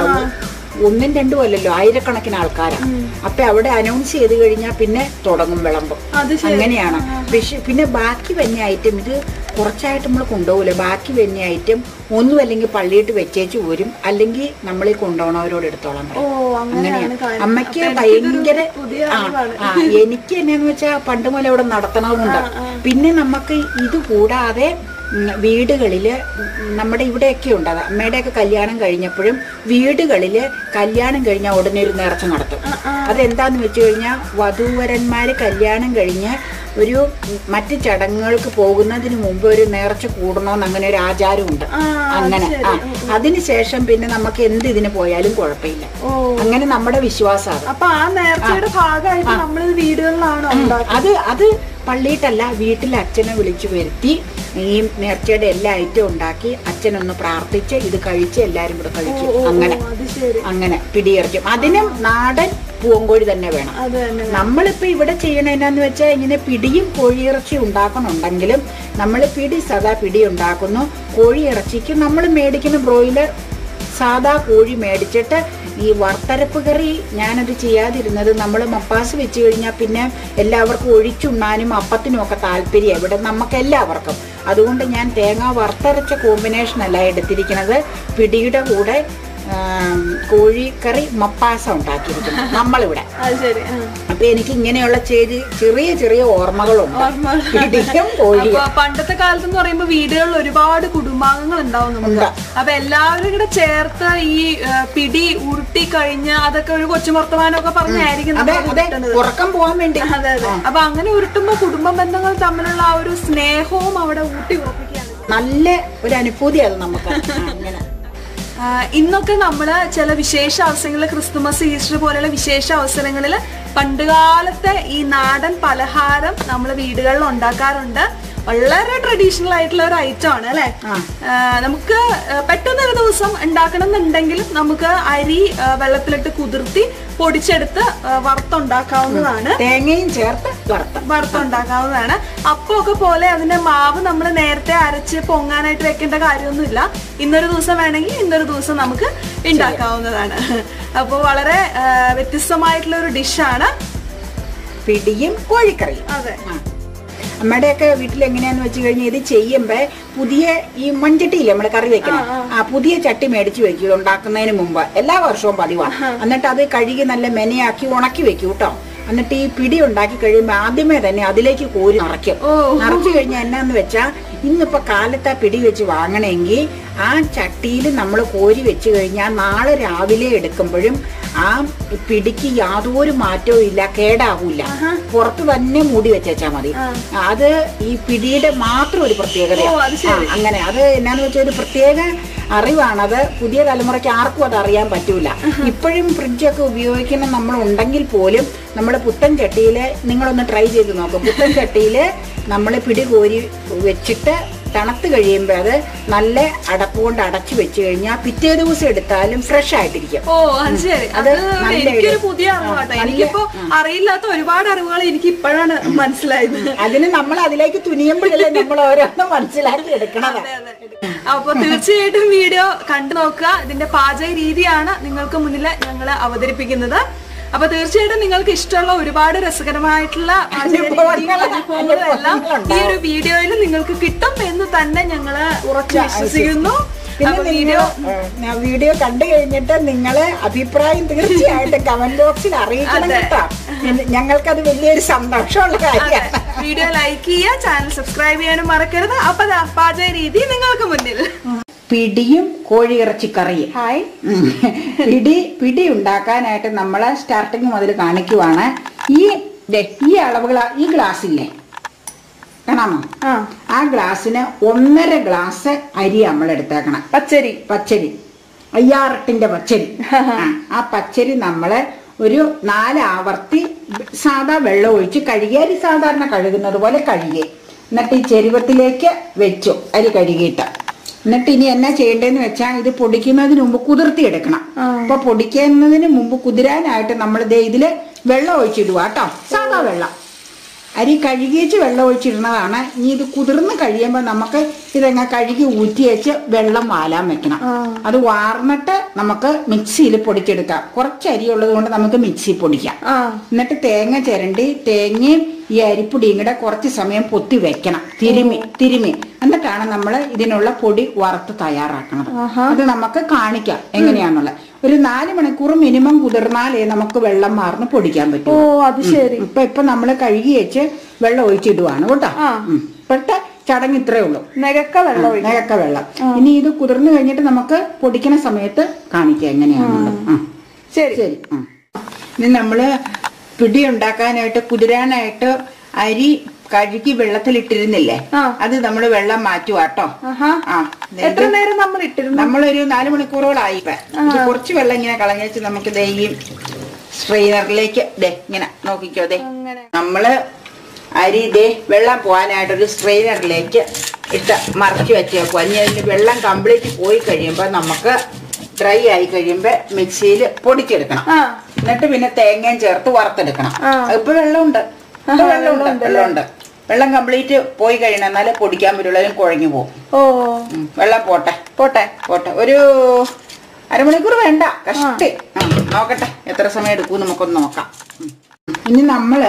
[SPEAKER 2] ഒന്ന് രണ്ടും അല്ലല്ലോ ആയിരക്കണക്കിന് ആൾക്കാരാണ് അപ്പൊ അവിടെ അനൗൺസ് ചെയ്ത് കഴിഞ്ഞാൽ പിന്നെ തുടങ്ങും വിളമ്പം. അങ്ങനെയാണ്. പക്ഷെ പിന്നെ ബാക്കി വന്യ ഐറ്റം ഇത് കുറച്ചായിട്ട് നമ്മൾ കൊണ്ടുപോകില്ല ബാക്കി വന്യ ഐറ്റം ഒന്നും അല്ലെങ്കിൽ പള്ളിയിട്ട് വെച്ചേച്ച് പോരും അല്ലെങ്കിൽ നമ്മൾ കൊണ്ടുപോകണവരോട് എടുത്തോളാം
[SPEAKER 1] ഓ അങ്ങനെയാണ്
[SPEAKER 2] അമ്മയ്ക്ക് ഭയങ്കര എനിക്ക് എന്നാന്ന് വെച്ചാൽ പണ്ട് മുതലേ ഇവിടെ നടത്തണമെന്നുണ്ട് പിന്നെ നമുക്ക് ഇത് കൂടാതെ ഉം, വീടുകളിൽ നമ്മുടെ ഇവിടെയൊക്കെ ഉണ്ട്. അത് അമ്മയുടെയൊക്കെ കല്യാണം കഴിഞ്ഞപ്പോഴും വീടുകളിൽ കല്യാണം കഴിഞ്ഞാൽ ഉടനെ ഒരു നേർച്ച നടത്തും. അതെന്താന്ന് വെച്ച് കഴിഞ്ഞാൽ വധൂവരന്മാർ കല്യാണം കഴിഞ്ഞ് ഒരു മറ്റ് ചടങ്ങുകൾക്ക് പോകുന്നതിന് മുമ്പ് ഒരു നേർച്ച കൂടണമെന്ന് അങ്ങനെ ഒരു ആചാരമുണ്ട്. അങ്ങനെ. ആ. അതിനുശേഷം പിന്നെ നമുക്ക് എന്ത് ഇതിന് പോയാലും കുഴപ്പമില്ല. അങ്ങനെ നമ്മുടെ വിശ്വാസമാണ്
[SPEAKER 1] അപ്പൊ ആ നേർച്ചയുടെ ഭാഗമായിട്ട് നമ്മൾ വീടുകളിലാണോ
[SPEAKER 2] അത് അത് പള്ളിയിട്ടല്ല വീട്ടിൽ അച്ഛനെ വിളിച്ചു വരുത്തി ഈ നേർച്ചയുടെ എല്ലാ ഐറ്റവും ഉണ്ടാക്കി അച്ഛനൊന്ന് പ്രാർത്ഥിച്ച് ഇത് കഴിച്ച് എല്ലാവരും കൂടെ കഴിക്കും. അങ്ങനെ. അങ്ങനെ പിടിയറിക്കും അതിനും നാടൻ പൂവങ്കോഴി തന്നെ വേണം. നമ്മളിപ്പോ ഇവിടെ ചെയ്യണെന്നു വെച്ചാൽ ഇങ്ങനെ പിടിയും കോഴിയിറച്ചി ഉണ്ടാക്കണുണ്ടെങ്കിലും നമ്മൾ പിടി സദാ പിടി ഉണ്ടാക്കുന്നു. കോഴിയിറച്ചിക്ക് നമ്മൾ മേടിക്കുന്ന ബ്രോയിലർ സാധാ കോഴി മേടിച്ചിട്ട് ഈ വറുത്തരപ്പ് കറി ഞാനത് ചെയ്യാതിരുന്നത് നമ്മൾ മപ്പാസ് വെച്ച് കഴിഞ്ഞാൽ പിന്നെ എല്ലാവർക്കും ഒഴിച്ചുണ്ണാനും അപ്പത്തിനും ഒക്കെ താല്പര്യം. ഇവിടെ നമുക്ക് എല്ലാവർക്കും അതുകൊണ്ട് ഞാൻ തേങ്ങ വറുത്തരച്ച കോമ്പിനേഷനല്ല എടുത്തിരിക്കുന്നത്. പിടിയുടെ കൂടെ കോഴിക്കറി മപ്പാസ ഉണ്ടാക്കിയിരിക്കുന്നു. നമ്മളിവിടെ. അപ്പൊ എനിക്ക് ഇങ്ങനെയുള്ള ചെറിയ ചെറിയ ചെറിയ ഓർമ്മകളുണ്ട്.
[SPEAKER 1] കോഴി പണ്ടത്തെ കാലത്ത് എന്ന് പറയുമ്പോ വീടുകളിൽ ഒരുപാട് കുടുംബാംഗങ്ങൾ ഉണ്ടാവും നമുക്ക്. അപ്പൊ എല്ലാവരും കൂടെ ചേർത്ത് ഈ പിടി ഉരുട്ടി കഴിഞ്ഞ അതൊക്കെ ഒരു കൊച്ചുമർത്തമാനമൊക്കെ പറഞ്ഞായിരിക്കും പോകാൻ
[SPEAKER 2] ഉറക്കം വേണ്ടി.
[SPEAKER 1] അതെ അതെ. അപ്പൊ അങ്ങനെ ഉരുട്ടുമ്പോ കുടുംബ ബന്ധങ്ങൾ തമ്മിലുള്ള ആ ഒരു സ്നേഹവും അവിടെ ഊട്ടി ഉറപ്പിക്കുകയാണ്.
[SPEAKER 2] നല്ല ഒരു അനുഭൂതി അത് നമുക്ക്. അങ്ങനെ.
[SPEAKER 1] ഇന്നൊക്കെ നമ്മൾ ചില വിശേഷ അവസരങ്ങളിൽ ക്രിസ്തുമസ് ഈസ്റ്റർ പോലെയുള്ള വിശേഷ അവസരങ്ങളിൽ പണ്ടുകാലത്തെ ഈ നാടൻ പലഹാരം നമ്മൾ വീടുകളിൽ ഉണ്ടാക്കാറുണ്ട്. വളരെ ട്രഡീഷണൽ ആയിട്ടുള്ള ഒരു ഐറ്റം ആണ് അല്ലെ? നമുക്ക് ആ, പെട്ടെന്ന് ഒരു ദിവസം ഉണ്ടാക്കണം എന്നുണ്ടെങ്കിലും നമുക്ക് അരി വെള്ളത്തിലിട്ട് കുതിർത്തി പൊടിച്ചെടുത്ത് വറുത്തുണ്ടാക്കാവുന്നതാണ്.
[SPEAKER 2] തേങ്ങയും ചേർത്ത് വറുത്ത
[SPEAKER 1] ഉണ്ടാക്കാവുന്നതാണ് അപ്പമൊക്കെ പോലെ അതിന്റെ മാവ് നമ്മൾ നേരത്തെ അരച്ച് പൊങ്ങാനായിട്ട് വെക്കേണ്ട കാര്യമൊന്നുമില്ല. ഇന്നൊരു ദിവസം വേണമെങ്കിൽ ഇന്നൊരു ദിവസം നമുക്ക് ഉണ്ടാക്കാവുന്നതാണ്. അപ്പോൾ വളരെ വ്യത്യസ്തമായിട്ടുള്ള ഒരു ഡിഷാണ്
[SPEAKER 2] പിടിയും കോഴിക്കറിയും.
[SPEAKER 1] അതെ.
[SPEAKER 2] അമ്മയുടെയൊക്കെ വീട്ടിൽ എങ്ങനെയാന്ന് വെച്ച് കഴിഞ്ഞാൽ ഇത് ചെയ്യുമ്പോ പുതിയ ഈ മൺചട്ടിയില്ലേ നമ്മൾ കറി വെക്കണം? ആ പുതിയ ചട്ടി മേടിച്ചു വെക്കും. ഉണ്ടാക്കുന്നതിന് മുമ്പ്. എല്ലാ വർഷവും പതിവാണ് എന്നിട്ട് അത് കഴുകി നല്ല മെനയാക്കി ഉണക്കി വെക്കും കേട്ടോ. എന്നിട്ട് ഈ പിടി ഉണ്ടാക്കി കഴിയുമ്പോൾ ആദ്യമേ തന്നെ അതിലേക്ക് കോരി നിറയ്ക്കും. നിറച്ചു കഴിഞ്ഞാൽ എന്നാന്ന് വെച്ചാ ഇന്നിപ്പോ കാലത്ത് ആ പിടി വെച്ച് വാങ്ങണമെങ്കിൽ ആ ചട്ടിയിൽ നമ്മൾ കോരി വെച്ച് കഴിഞ്ഞാൽ നാളെ രാവിലെ എടുക്കുമ്പോഴും ആ പിടിക്ക് യാതൊരു മാറ്റവും ഇല്ല കേടാകൂല പുറത്ത് തന്നെ മൂടി വെച്ചാൽ മതി. അത് ഈ പിടിയുടെ മാത്രം ഒരു. ആ, അങ്ങനെ. അത് എന്നാന്ന് വെച്ചാൽ ഒരു പ്രത്യേക അറിവാണത്. പുതിയ തലമുറയ്ക്ക് ആർക്കും അത് അറിയാൻ പറ്റൂല. ഇപ്പോഴും ഫ്രിഡ്ജൊക്കെ ഉപയോഗിക്കുന്ന നമ്മൾ ഉണ്ടെങ്കിൽ പോലും നമ്മൾ പുത്തൻ ചട്ടിയിൽ നിങ്ങളൊന്ന് ട്രൈ ചെയ്ത് നോക്കും. പുത്തൻ ചട്ടിയിൽ നമ്മൾ പിടി കോരി വെച്ചിട്ട് തണുത്ത് കഴിയുമ്പോൾ അത് നല്ല അടപ്പ് കൊണ്ട് അടച്ചു വെച്ച് കഴിഞ്ഞാൽ പിറ്റേ ദിവസം എടുത്താലും ഫ്രഷ് ആയിട്ടിരിക്കും.
[SPEAKER 1] ഓ അത് ശരി.
[SPEAKER 2] അത്
[SPEAKER 1] എനിക്കൊരു പുതിയ അറിവാട്ടോ എനിക്കിപ്പോ അറിയില്ലാത്ത ഒരുപാട് അറിവുകൾ എനിക്ക് ഇപ്പോഴാണ് മനസ്സിലായത്.
[SPEAKER 2] അതിന് നമ്മൾ അതിലേക്ക് തുനിയുമ്പോഴല്ലേ നമ്മൾ ഓരോന്നും മനസ്സിലാക്കി
[SPEAKER 1] അതെ. അപ്പൊ തീർച്ചയായിട്ടും വീഡിയോ കണ്ടു നോക്കുക. ഇതിന്റെ പാചക രീതിയാണ് നിങ്ങൾക്ക് മുന്നിൽ ഞങ്ങൾ അവതരിപ്പിക്കുന്നത്. അപ്പൊ തീർച്ചയായിട്ടും നിങ്ങൾക്ക് ഇഷ്ടമുള്ള ഒരുപാട് രസകരമായിട്ടുള്ള അനുഭവങ്ങളെല്ലാം ഈ ഒരു വീഡിയോയിൽ നിങ്ങൾക്ക് കിട്ടും എന്ന് തന്നെ ഞങ്ങൾ ഉറച്ചു വിശ്വസിക്കുന്നു.
[SPEAKER 2] പിന്നെ
[SPEAKER 1] വീഡിയോ
[SPEAKER 2] വീഡിയോ കണ്ടു കഴിഞ്ഞിട്ട് നിങ്ങളെ അഭിപ്രായം തീർച്ചയായിട്ടും കമന്റ് ബോക്സിൽ അറിയിക്കണം കേട്ടോ. ഞങ്ങൾക്ക് അത് വലിയൊരു സന്തോഷമുള്ള കാര്യമാണ്.
[SPEAKER 1] വീഡിയോ ലൈക്ക് ചെയ്യുക ചാനൽ സബ്സ്ക്രൈബ് ചെയ്യാനും മറക്കരുത്. അപ്പൊ പാചക രീതി നിങ്ങൾക്ക് മുന്നിൽ.
[SPEAKER 2] പിടിയും കോഴിയിറച്ചിക്കറിയും
[SPEAKER 1] ഹായ്.
[SPEAKER 2] പിടി പിടി ഉണ്ടാക്കാനായിട്ട് നമ്മൾ സ്റ്റാർട്ടിങ് മുതൽ കാണിക്കുവാണ്. ഈ ഈ അളവുകൾ ഈ ഗ്ലാസ് ഇല്ലേ കാണാമോ?
[SPEAKER 1] ആ.
[SPEAKER 2] ഗ്ലാസ്സിന് ഒന്നര ഗ്ലാസ് അരി നമ്മൾ എടുത്തേക്കണം.
[SPEAKER 1] പച്ചരി.
[SPEAKER 2] പച്ചരി. അയ്യാറട്ടിന്റെ പച്ചരി. ആ, പച്ചരി നമ്മൾ ഒരു നാല് ആവർത്തി സാധാ വെള്ളം ഒഴിച്ച് കഴുകിയ അരി സാധാരണ കഴുകുന്നത് പോലെ കഴുകി. എന്നിട്ട് ഈ ചെരുവത്തിലേക്ക് വെച്ചു അരി കഴുകിയിട്ട്. എന്നിട്ട് ഇനി എന്നാ ചെയ്യേണ്ടതെന്ന് വെച്ചാൽ ഇത് പൊടിക്കുന്നതിന് മുമ്പ് കുതിർത്തി എടുക്കണം അപ്പൊ പൊടിക്കുന്നതിന് മുമ്പ് കുതിരാനായിട്ട് നമ്മൾ ദേ ഇതിൽ വെള്ളം ഒഴിച്ചിടുക കേട്ടോ. സാധാ വെള്ളം. അരി കഴുകിയിച്ച് വെള്ളം ഒഴിച്ചിടുന്നതാണ്. ഇനി ഇത് കുതിർന്ന് കഴിയുമ്പോൾ നമുക്ക് ഇതങ്ങ കഴുകി ഊറ്റി വെച്ച് വെള്ളം വാലാൻ വെക്കണം. അത് വാർന്നിട്ട് നമുക്ക് മിക്സിയിൽ പൊടിച്ചെടുക്കാം. കുറച്ച് അരി ഉള്ളത് കൊണ്ട് നമുക്ക് മിക്സി പൊടിക്കാം. എന്നിട്ട് തേങ്ങ ചിരണ്ടി തേങ്ങയും ഈ അരിപ്പൊടിയും കൂടെ കുറച്ച് സമയം പൊത്തി വെക്കണം. തിരുമി തിരുമി. എന്നിട്ടാണ് നമ്മൾ ഇതിനുള്ള പൊടി വറുത്ത് തയ്യാറാക്കുന്നത് അത് നമുക്ക് കാണിക്കാം. എങ്ങനെയാന്നുള്ളത്. ഒരു നാല് മണിക്കൂർ മിനിമം കുതിർന്നാലേ നമുക്ക് വെള്ളം മാർന്ന് പൊടിക്കാൻ
[SPEAKER 1] ഓ
[SPEAKER 2] പറ്റും
[SPEAKER 1] അത് ശരി.
[SPEAKER 2] ഇപ്പൊ ഇപ്പൊ നമ്മൾ കഴുകി വെച്ച് വെള്ളം ഒഴിച്ചിടുവാണ് കേട്ടോ. പെട്ട ഇപ്പോഴത്തെ ചടങ്ങ് ഇത്രേ ഉള്ളൂ.
[SPEAKER 1] നിരക്ക വെള്ളം
[SPEAKER 2] നിരക്ക വെള്ളം. ഇനി ഇത് കുതിർന്നു കഴിഞ്ഞിട്ട് നമുക്ക് പൊടിക്കണ സമയത്ത് കാണിക്കാം എങ്ങനെയാണെന്നുള്ളത്
[SPEAKER 1] ശരി.
[SPEAKER 2] ശരി. ഇനി നമ്മൾ പിടി ഉണ്ടാക്കാനായിട്ട് കുതിരാനായിട്ട് അരി കഴുകി വെള്ളത്തിലിട്ടിരുന്നില്ലേ. അത് നമ്മൾ വെള്ളം മാറ്റുവാട്ടോ
[SPEAKER 1] എത്ര നേരം നമ്മൾ ഇട്ടിരുന്നു?
[SPEAKER 2] നമ്മളൊരു നാല് മണിക്കൂറോളായി കുറച്ച് വെള്ളം ഇങ്ങനെ കളഞ്ഞേച്ച് നമുക്ക് ദേ ഈ സ്ട്രെയിനറിലേക്ക് ദേ ഇങ്ങനെ നോക്കിക്കോ ദേ. നമ്മൾ അരി ദേ വെള്ളം പോകാനായിട്ട് ഒരു സ്ട്രെയിനറിലേക്ക് ഇട്ട് മറച്ചു വെച്ചേക്കും ഇനി അതിന് വെള്ളം കംപ്ലീറ്റ് പോയി കഴിയുമ്പോൾ നമുക്ക് ഡ്രൈ ആയി കഴിയുമ്പോൾ മിക്സിയിൽ പൊടിച്ചെടുക്കണം. എന്നിട്ട് പിന്നെ തേങ്ങയും ചേർത്ത് വറുത്തെടുക്കണം. ഇപ്പൊ വെള്ളമുണ്ട്. ഇപ്പൊ വെള്ളമുണ്ട്. വെള്ളമുണ്ട് വെള്ളം കംപ്ലീറ്റ് പോയി കഴിയണം. എന്നാലേ പൊടിക്കാൻ പറ്റുള്ളൂ. അതിന് കുഴഞ്ഞു പോകും
[SPEAKER 1] ഓ.
[SPEAKER 2] വെള്ളം പോട്ടെ.
[SPEAKER 1] പോട്ടെ.
[SPEAKER 2] പോട്ടെ. ഒരു അരമണിക്കൂർ വേണ്ട. കഷ്ടി. നോക്കട്ടെ. എത്ര സമയം എടുക്കും നമുക്കൊന്ന് നോക്കാം. ഇനി നമ്മൾ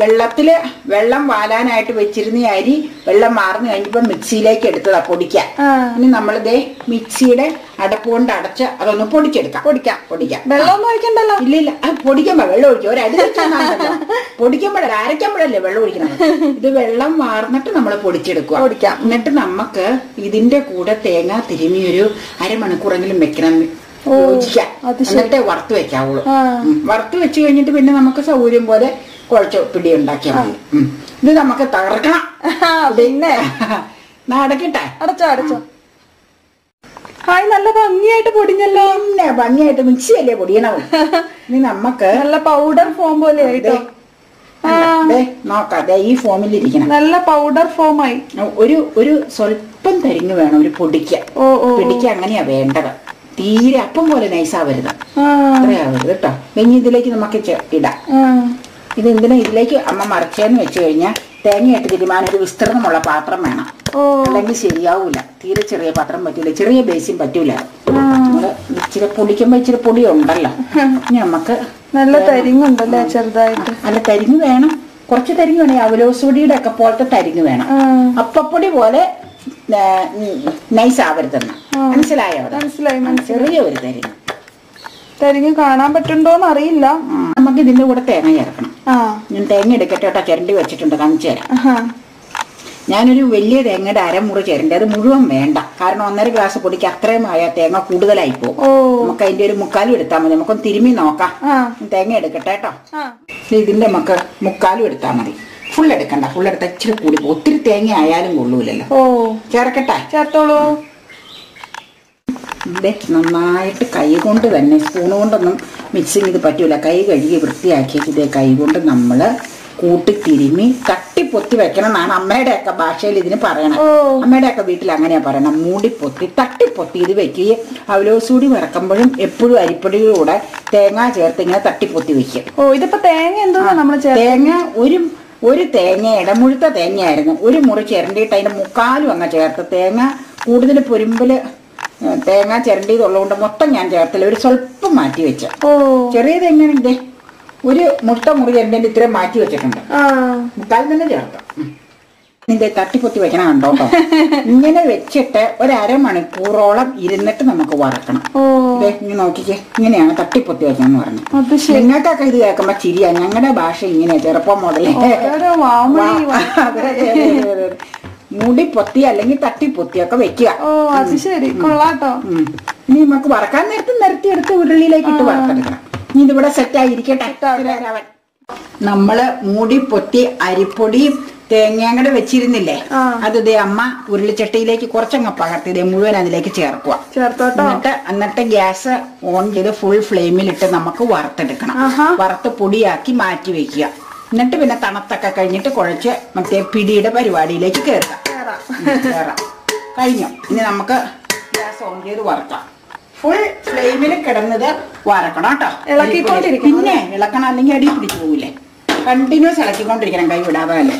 [SPEAKER 2] വെള്ളത്തിൽ വെള്ളം വാലാനായിട്ട് വെച്ചിരുന്ന അരി വെള്ളം മാറുന്നു കഴിഞ്ഞപ്പോ മിക്സിയിലേക്ക് എടുത്തതാ പൊടിക്കാൻ ഇനി നമ്മളിതേ മിക്സിയുടെ അടപ്പ് കൊണ്ട് അടച്ച് അതൊന്ന് പൊടിച്ചെടുക്കാം. പൊടിക്കാം പൊടിക്കാം.
[SPEAKER 1] വെള്ളം ഒഴിക്കണ്ടല്ലോ?
[SPEAKER 2] ഇല്ല ഇല്ല. പൊടിക്കുമ്പോ വെള്ളം ഒഴിക്കും. ഒരടി പൊടിക്കുമ്പോഴല്ല അരയ്ക്കുമ്പോഴല്ലേ വെള്ളം ഒഴിക്കണം ഇത് വെള്ളം വാർന്നിട്ട് നമ്മൾ പൊടിച്ചെടുക്കുക.
[SPEAKER 1] പൊടിക്കാം.
[SPEAKER 2] എന്നിട്ട് നമുക്ക് ഇതിന്റെ കൂടെ തേങ്ങ തിരുമി ഒരു അരമണിക്കൂറെങ്കിലും വെക്കണം. യോജിക്കാം. എന്നിട്ടേ വറുത്ത് വെക്കാവുള്ളൂ. വറുത്ത് വെച്ച് കഴിഞ്ഞിട്ട് പിന്നെ നമുക്ക് സൗകര്യം പോലെ കുഴച്ച് പിടി ഉണ്ടാക്കിയാൽ മതി. ഇത് നമുക്ക് തകർക്കണം.
[SPEAKER 1] പിന്നെ.
[SPEAKER 2] അടക്കട്ടെ
[SPEAKER 1] അടച്ചോ അടച്ചോ. ഹായ് നല്ല ഭംഗിയായിട്ട് പൊടിഞ്ഞല്ലോ.
[SPEAKER 2] പിന്നെ ഭംഗിയായിട്ട് മിക്സി അല്ലേ പൊടിയണവും ഇനി നമുക്ക്
[SPEAKER 1] നല്ല പൗഡർ ഫോം പോലെ ആയിട്ടോ?
[SPEAKER 2] നോക്കാതെ ഈ ഫോമിൽ ഇരിക്കണം
[SPEAKER 1] നല്ല പൗഡർ ഫോം ആയി.
[SPEAKER 2] ഒരു ഒരു സ്വല്പം തരിഞ്ഞ് വേണം ഒരു പൊടിക്ക.
[SPEAKER 1] ഓ ഓ
[SPEAKER 2] പിടിക്ക് അങ്ങനെയാ വേണ്ടത്. തീരെ അപ്പം പോലെ നൈസാവരുത് അത്രയാവരുത് കേട്ടോ. ഇനി ഇതിലേക്ക് നമുക്ക് ഇടാം. ഇത് എന്തിനാ ഇതിലേക്ക് അമ്മ മറിച്ചേന്ന് വെച്ച് കഴിഞ്ഞാൽ തേങ്ങയിട്ട് തിരുമാൻ ഒരു വിസ്തൃതമുള്ള പാത്രം വേണം.
[SPEAKER 1] ഓ.
[SPEAKER 2] അല്ലെങ്കിൽ ശരിയാവൂല. തീരെ ചെറിയ പാത്രം പറ്റൂല. ചെറിയ ബേസിൻ പറ്റൂല. നമ്മൾ ഇച്ചിരി പൊടിക്കുമ്പോ ഇച്ചിരി പൊടി ഉണ്ടല്ലോ. ഇനി നമുക്ക്
[SPEAKER 1] നല്ല തരിങ്ങുണ്ടല്ലേ ചെറുതായിട്ട്?
[SPEAKER 2] നല്ല തരിങ്ങ് വേണം. കുറച്ച് തരിങ്ങ് വേണം. അവലോസുപൊടിയുടെ ഒക്കെ പോലത്തെ തരിങ്ങ് വേണം. അപ്പപ്പൊടി പോലെ നൈസ് ആവരുതെന്ന്. മനസ്സിലായോ?
[SPEAKER 1] മനസ്സിലായി
[SPEAKER 2] ചെറിയ ഒരു തരിങ്ങ്.
[SPEAKER 1] തരിങ്ങ് കാണാൻ പറ്റുണ്ടോന്ന് അറിയില്ല
[SPEAKER 2] നമുക്ക് ഇതിന്റെ കൂടെ തേങ്ങ ചേർക്കണം. തേങ്ങ എടുക്കട്ടെ കേട്ടോ ചിരണ്ടി വെച്ചിട്ടുണ്ട് കാണിച്ചു തരാം. ഞാനൊരു വലിയ തേങ്ങയുടെ അരമുറി ചിരണ്ടി അത് മുഴുവൻ വേണ്ട. കാരണം ഒന്നര ഗ്ലാസ് പൊടിക്ക് അത്രയും ആയ തേങ്ങ കൂടുതലായി പോകും. നമുക്ക് അതിന്റെ ഒരു മുക്കാലും എടുത്താൽ മതി. നമുക്കൊന്ന് തിരുമ്മി നോക്കാം. തേങ്ങ എടുക്കട്ടെ കേട്ടോ. ഇതിന്റെ നമുക്ക് മുക്കാലും എടുത്താൽ മതി. ഫുൾ എടുക്കണ്ട ഫുൾ എടുത്ത ഇച്ചിരി കൂടി പോകും. ഒത്തിരി തേങ്ങ ആയാലും കൊള്ളൂലല്ലോ.
[SPEAKER 1] ഓ.
[SPEAKER 2] ചേർക്കട്ടെ?
[SPEAKER 1] ചേർത്തോളൂ.
[SPEAKER 2] ദേ നന്നായിട്ട് കൈ കൊണ്ട് തന്നെ സ്പൂൺ കൊണ്ടൊന്നും മിക്സിങ് ഇത് പറ്റൂല. കൈ കഴുകി വൃത്തിയാക്കിയിട്ട് ഇതേ കൈ കൊണ്ട് നമ്മൾ കൂട്ടി തട്ടി പൊത്തി വെക്കണം എന്നാണ് അമ്മയുടെ ഒക്കെ ഭാഷയിൽ ഇതിന് പറയണം
[SPEAKER 1] അമ്മയുടെയൊക്കെ
[SPEAKER 2] അമ്മയുടെ ഒക്കെ വീട്ടിൽ അങ്ങനെയാ പറയണം മൂടിപ്പൊത്തി തട്ടിപ്പൊത്തി ഇത് വെക്കുകയും അവലോസൂടി വറക്കുമ്പോഴും എപ്പോഴും അരിപ്പൊടിയിലൂടെ തേങ്ങ ചേർത്ത് ഇങ്ങനെ തട്ടിപ്പൊത്തി വെക്കും.
[SPEAKER 1] ഓ ഇതിപ്പോ തേങ്ങ എന്തോ നമ്മൾ
[SPEAKER 2] തേങ്ങ ഒരു ഒരു തേങ്ങ ഇടമുഴുത്ത തേങ്ങയായിരുന്നു. ഒരു മുറി ചിരണ്ടിയിട്ട് അതിന്റെ മുക്കാലും അങ്ങ് ചേർത്ത് തേങ്ങ കൂടുതൽ പൊരുമ്പിൽ തേങ്ങ ചിരണ്ടിയതുള്ളതുകൊണ്ട് മൊത്തം ഞാൻ ചേർത്തില്ല. ഒരു സ്വല്പം മാറ്റി വെച്ച. ചെറിയ തേങ്ങ ഇതേ ഒരു മുട്ട മുറി ചിരണ്ടിന്റെ ഇത്രയും മാറ്റി വെച്ചിട്ടുണ്ട്.
[SPEAKER 1] മുട്ടാൽ
[SPEAKER 2] മുക്കാൽ തന്നെ ചേർക്കാം. നിന്റെ തട്ടിപ്പൊത്തി വെക്കണം കണ്ടോ ഇങ്ങനെ വെച്ചിട്ട് ഒരു അരമണിക്കൂറോളം ഇരുന്നിട്ട് നമുക്ക് വറക്കണം. ഇങ്ങനെ നോക്കിക്കേ. ഇങ്ങനെയാണ് തട്ടിപ്പൊത്തി വെക്കണം പറഞ്ഞു നിങ്ങൾക്കൊക്കെ ഇത് കേൾക്കുമ്പോ ചിരിയാ. ഞങ്ങളുടെ ഭാഷ ഇങ്ങനെ ചെറുപ്പം മുതലേ. മുടി പൊത്തി അല്ലെങ്കിൽ തട്ടിപ്പൊത്തി ഒക്കെ വെക്കുക.
[SPEAKER 1] ഓ അത് ശരി. കൊള്ളാട്ടോ.
[SPEAKER 2] ഇനി നമുക്ക് വറക്കാൻ നേരത്ത് നിരത്തി എടുത്ത് ഉരുളിയിലേക്ക് ഇട്ട് വറുത്തെടുക്കണം. ഇനി ഇതിവിടെ സെറ്റ് ആയിരിക്കട്ടെ. നമ്മൾ മൂടി പൊത്തി അരിപ്പൊടിയും തേങ്ങയും കൂടെ വെച്ചിരുന്നില്ലേ? അത് ഇതേ അമ്മ ഉരുളിച്ചട്ടിയിലേക്ക് കുറച്ചങ്ങ് പകർത്തി ഇതേ മുഴുവൻ അതിലേക്ക് ചേർക്കുക.
[SPEAKER 1] ചേർത്തോട്ടോ?
[SPEAKER 2] എന്നിട്ട് എന്നിട്ട് ഗ്യാസ് ഓൺ ചെയ്ത് ഫുൾ ഫ്ലെയിമിലിട്ട് നമുക്ക് വറുത്തെടുക്കണം. വറുത്ത് പൊടിയാക്കി മാറ്റി വെക്കുക. എന്നിട്ട് പിന്നെ തണുത്തൊക്കെ കഴിഞ്ഞിട്ട് കുഴച്ച് മറ്റേ പിടിയുടെ പരിപാടിയിലേക്ക് കയറുക. കയറാം. കഴിഞ്ഞു. ഇനി നമുക്ക് ഗ്യാസ് ഓൺ ചെയ്ത് വറുക്കാം. ഫുൾ ഫ്ലെയിമിൽ കിടന്നത് വറക്കണം കേട്ടോ.
[SPEAKER 1] ഇളക്കിക്കൊണ്ടിരിക്കും
[SPEAKER 2] പിന്നെ ഇളക്കണം അല്ലെങ്കിൽ അടി പിടിച്ചു പോകില്ലേ കണ്ടിന്യൂസ് ഇളക്കിക്കൊണ്ടിരിക്കണം കൈ വിടാതെ തന്നെ.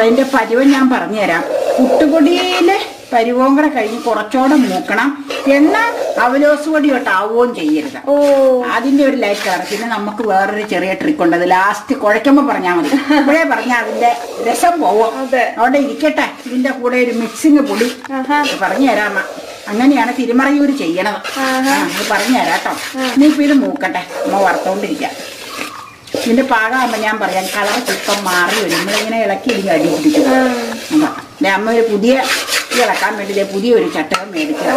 [SPEAKER 2] അതിന്റെ പരിവം ഞാൻ പറഞ്ഞുതരാം. പുട്ടുപൊടിയിലെ പരിവവും കൂടെ കഴിഞ്ഞ് കുറച്ചുകൂടെ മൂക്കണം. എന്നാൽ അവലോസ് പൊടി തൊട്ടാവുകയും ചെയ്യരുത്.
[SPEAKER 1] ഓ.
[SPEAKER 2] അതിന്റെ ഒരു ആണ് പിന്നെ നമുക്ക് വേറൊരു ചെറിയ ട്രിക്ക് ഉണ്ട്. അത് ലാസ്റ്റ് കുഴക്കുമ്പോ പറഞ്ഞാൽ മതി. ഇപ്പോഴേ പറഞ്ഞാൽ അതിന്റെ രസം പോവും
[SPEAKER 1] അതെ.
[SPEAKER 2] അവിടെ ഇരിക്കട്ടെ. ഇതിന്റെ കൂടെ ഒരു മിക്സിങ് പൊടി. പറഞ്ഞു തരാമ അങ്ങനെയാണ് തിരുമറയൂര് ചെയ്യണത്. പറഞ്ഞു തരാട്ടോ ഇനിയിപ്പോ ഇത് മൂക്കട്ടെ. അമ്മ വറുത്തോണ്ടിരിക്കാം. ഇതിന്റെ പാകമാകുമ്പോ ഞാൻ പറയാം കളർ ചിപ്പം മാറി വരും. നമ്മളിങ്ങനെ ഇളക്കി ഇടിഞ്ഞ് അടി പിടിക്കും അതാ. അമ്മ ഒരു പുതിയ ഇളക്കാൻ വേണ്ടി പുതിയ ഒരു ചട്ടകം
[SPEAKER 1] മേടിക്കുക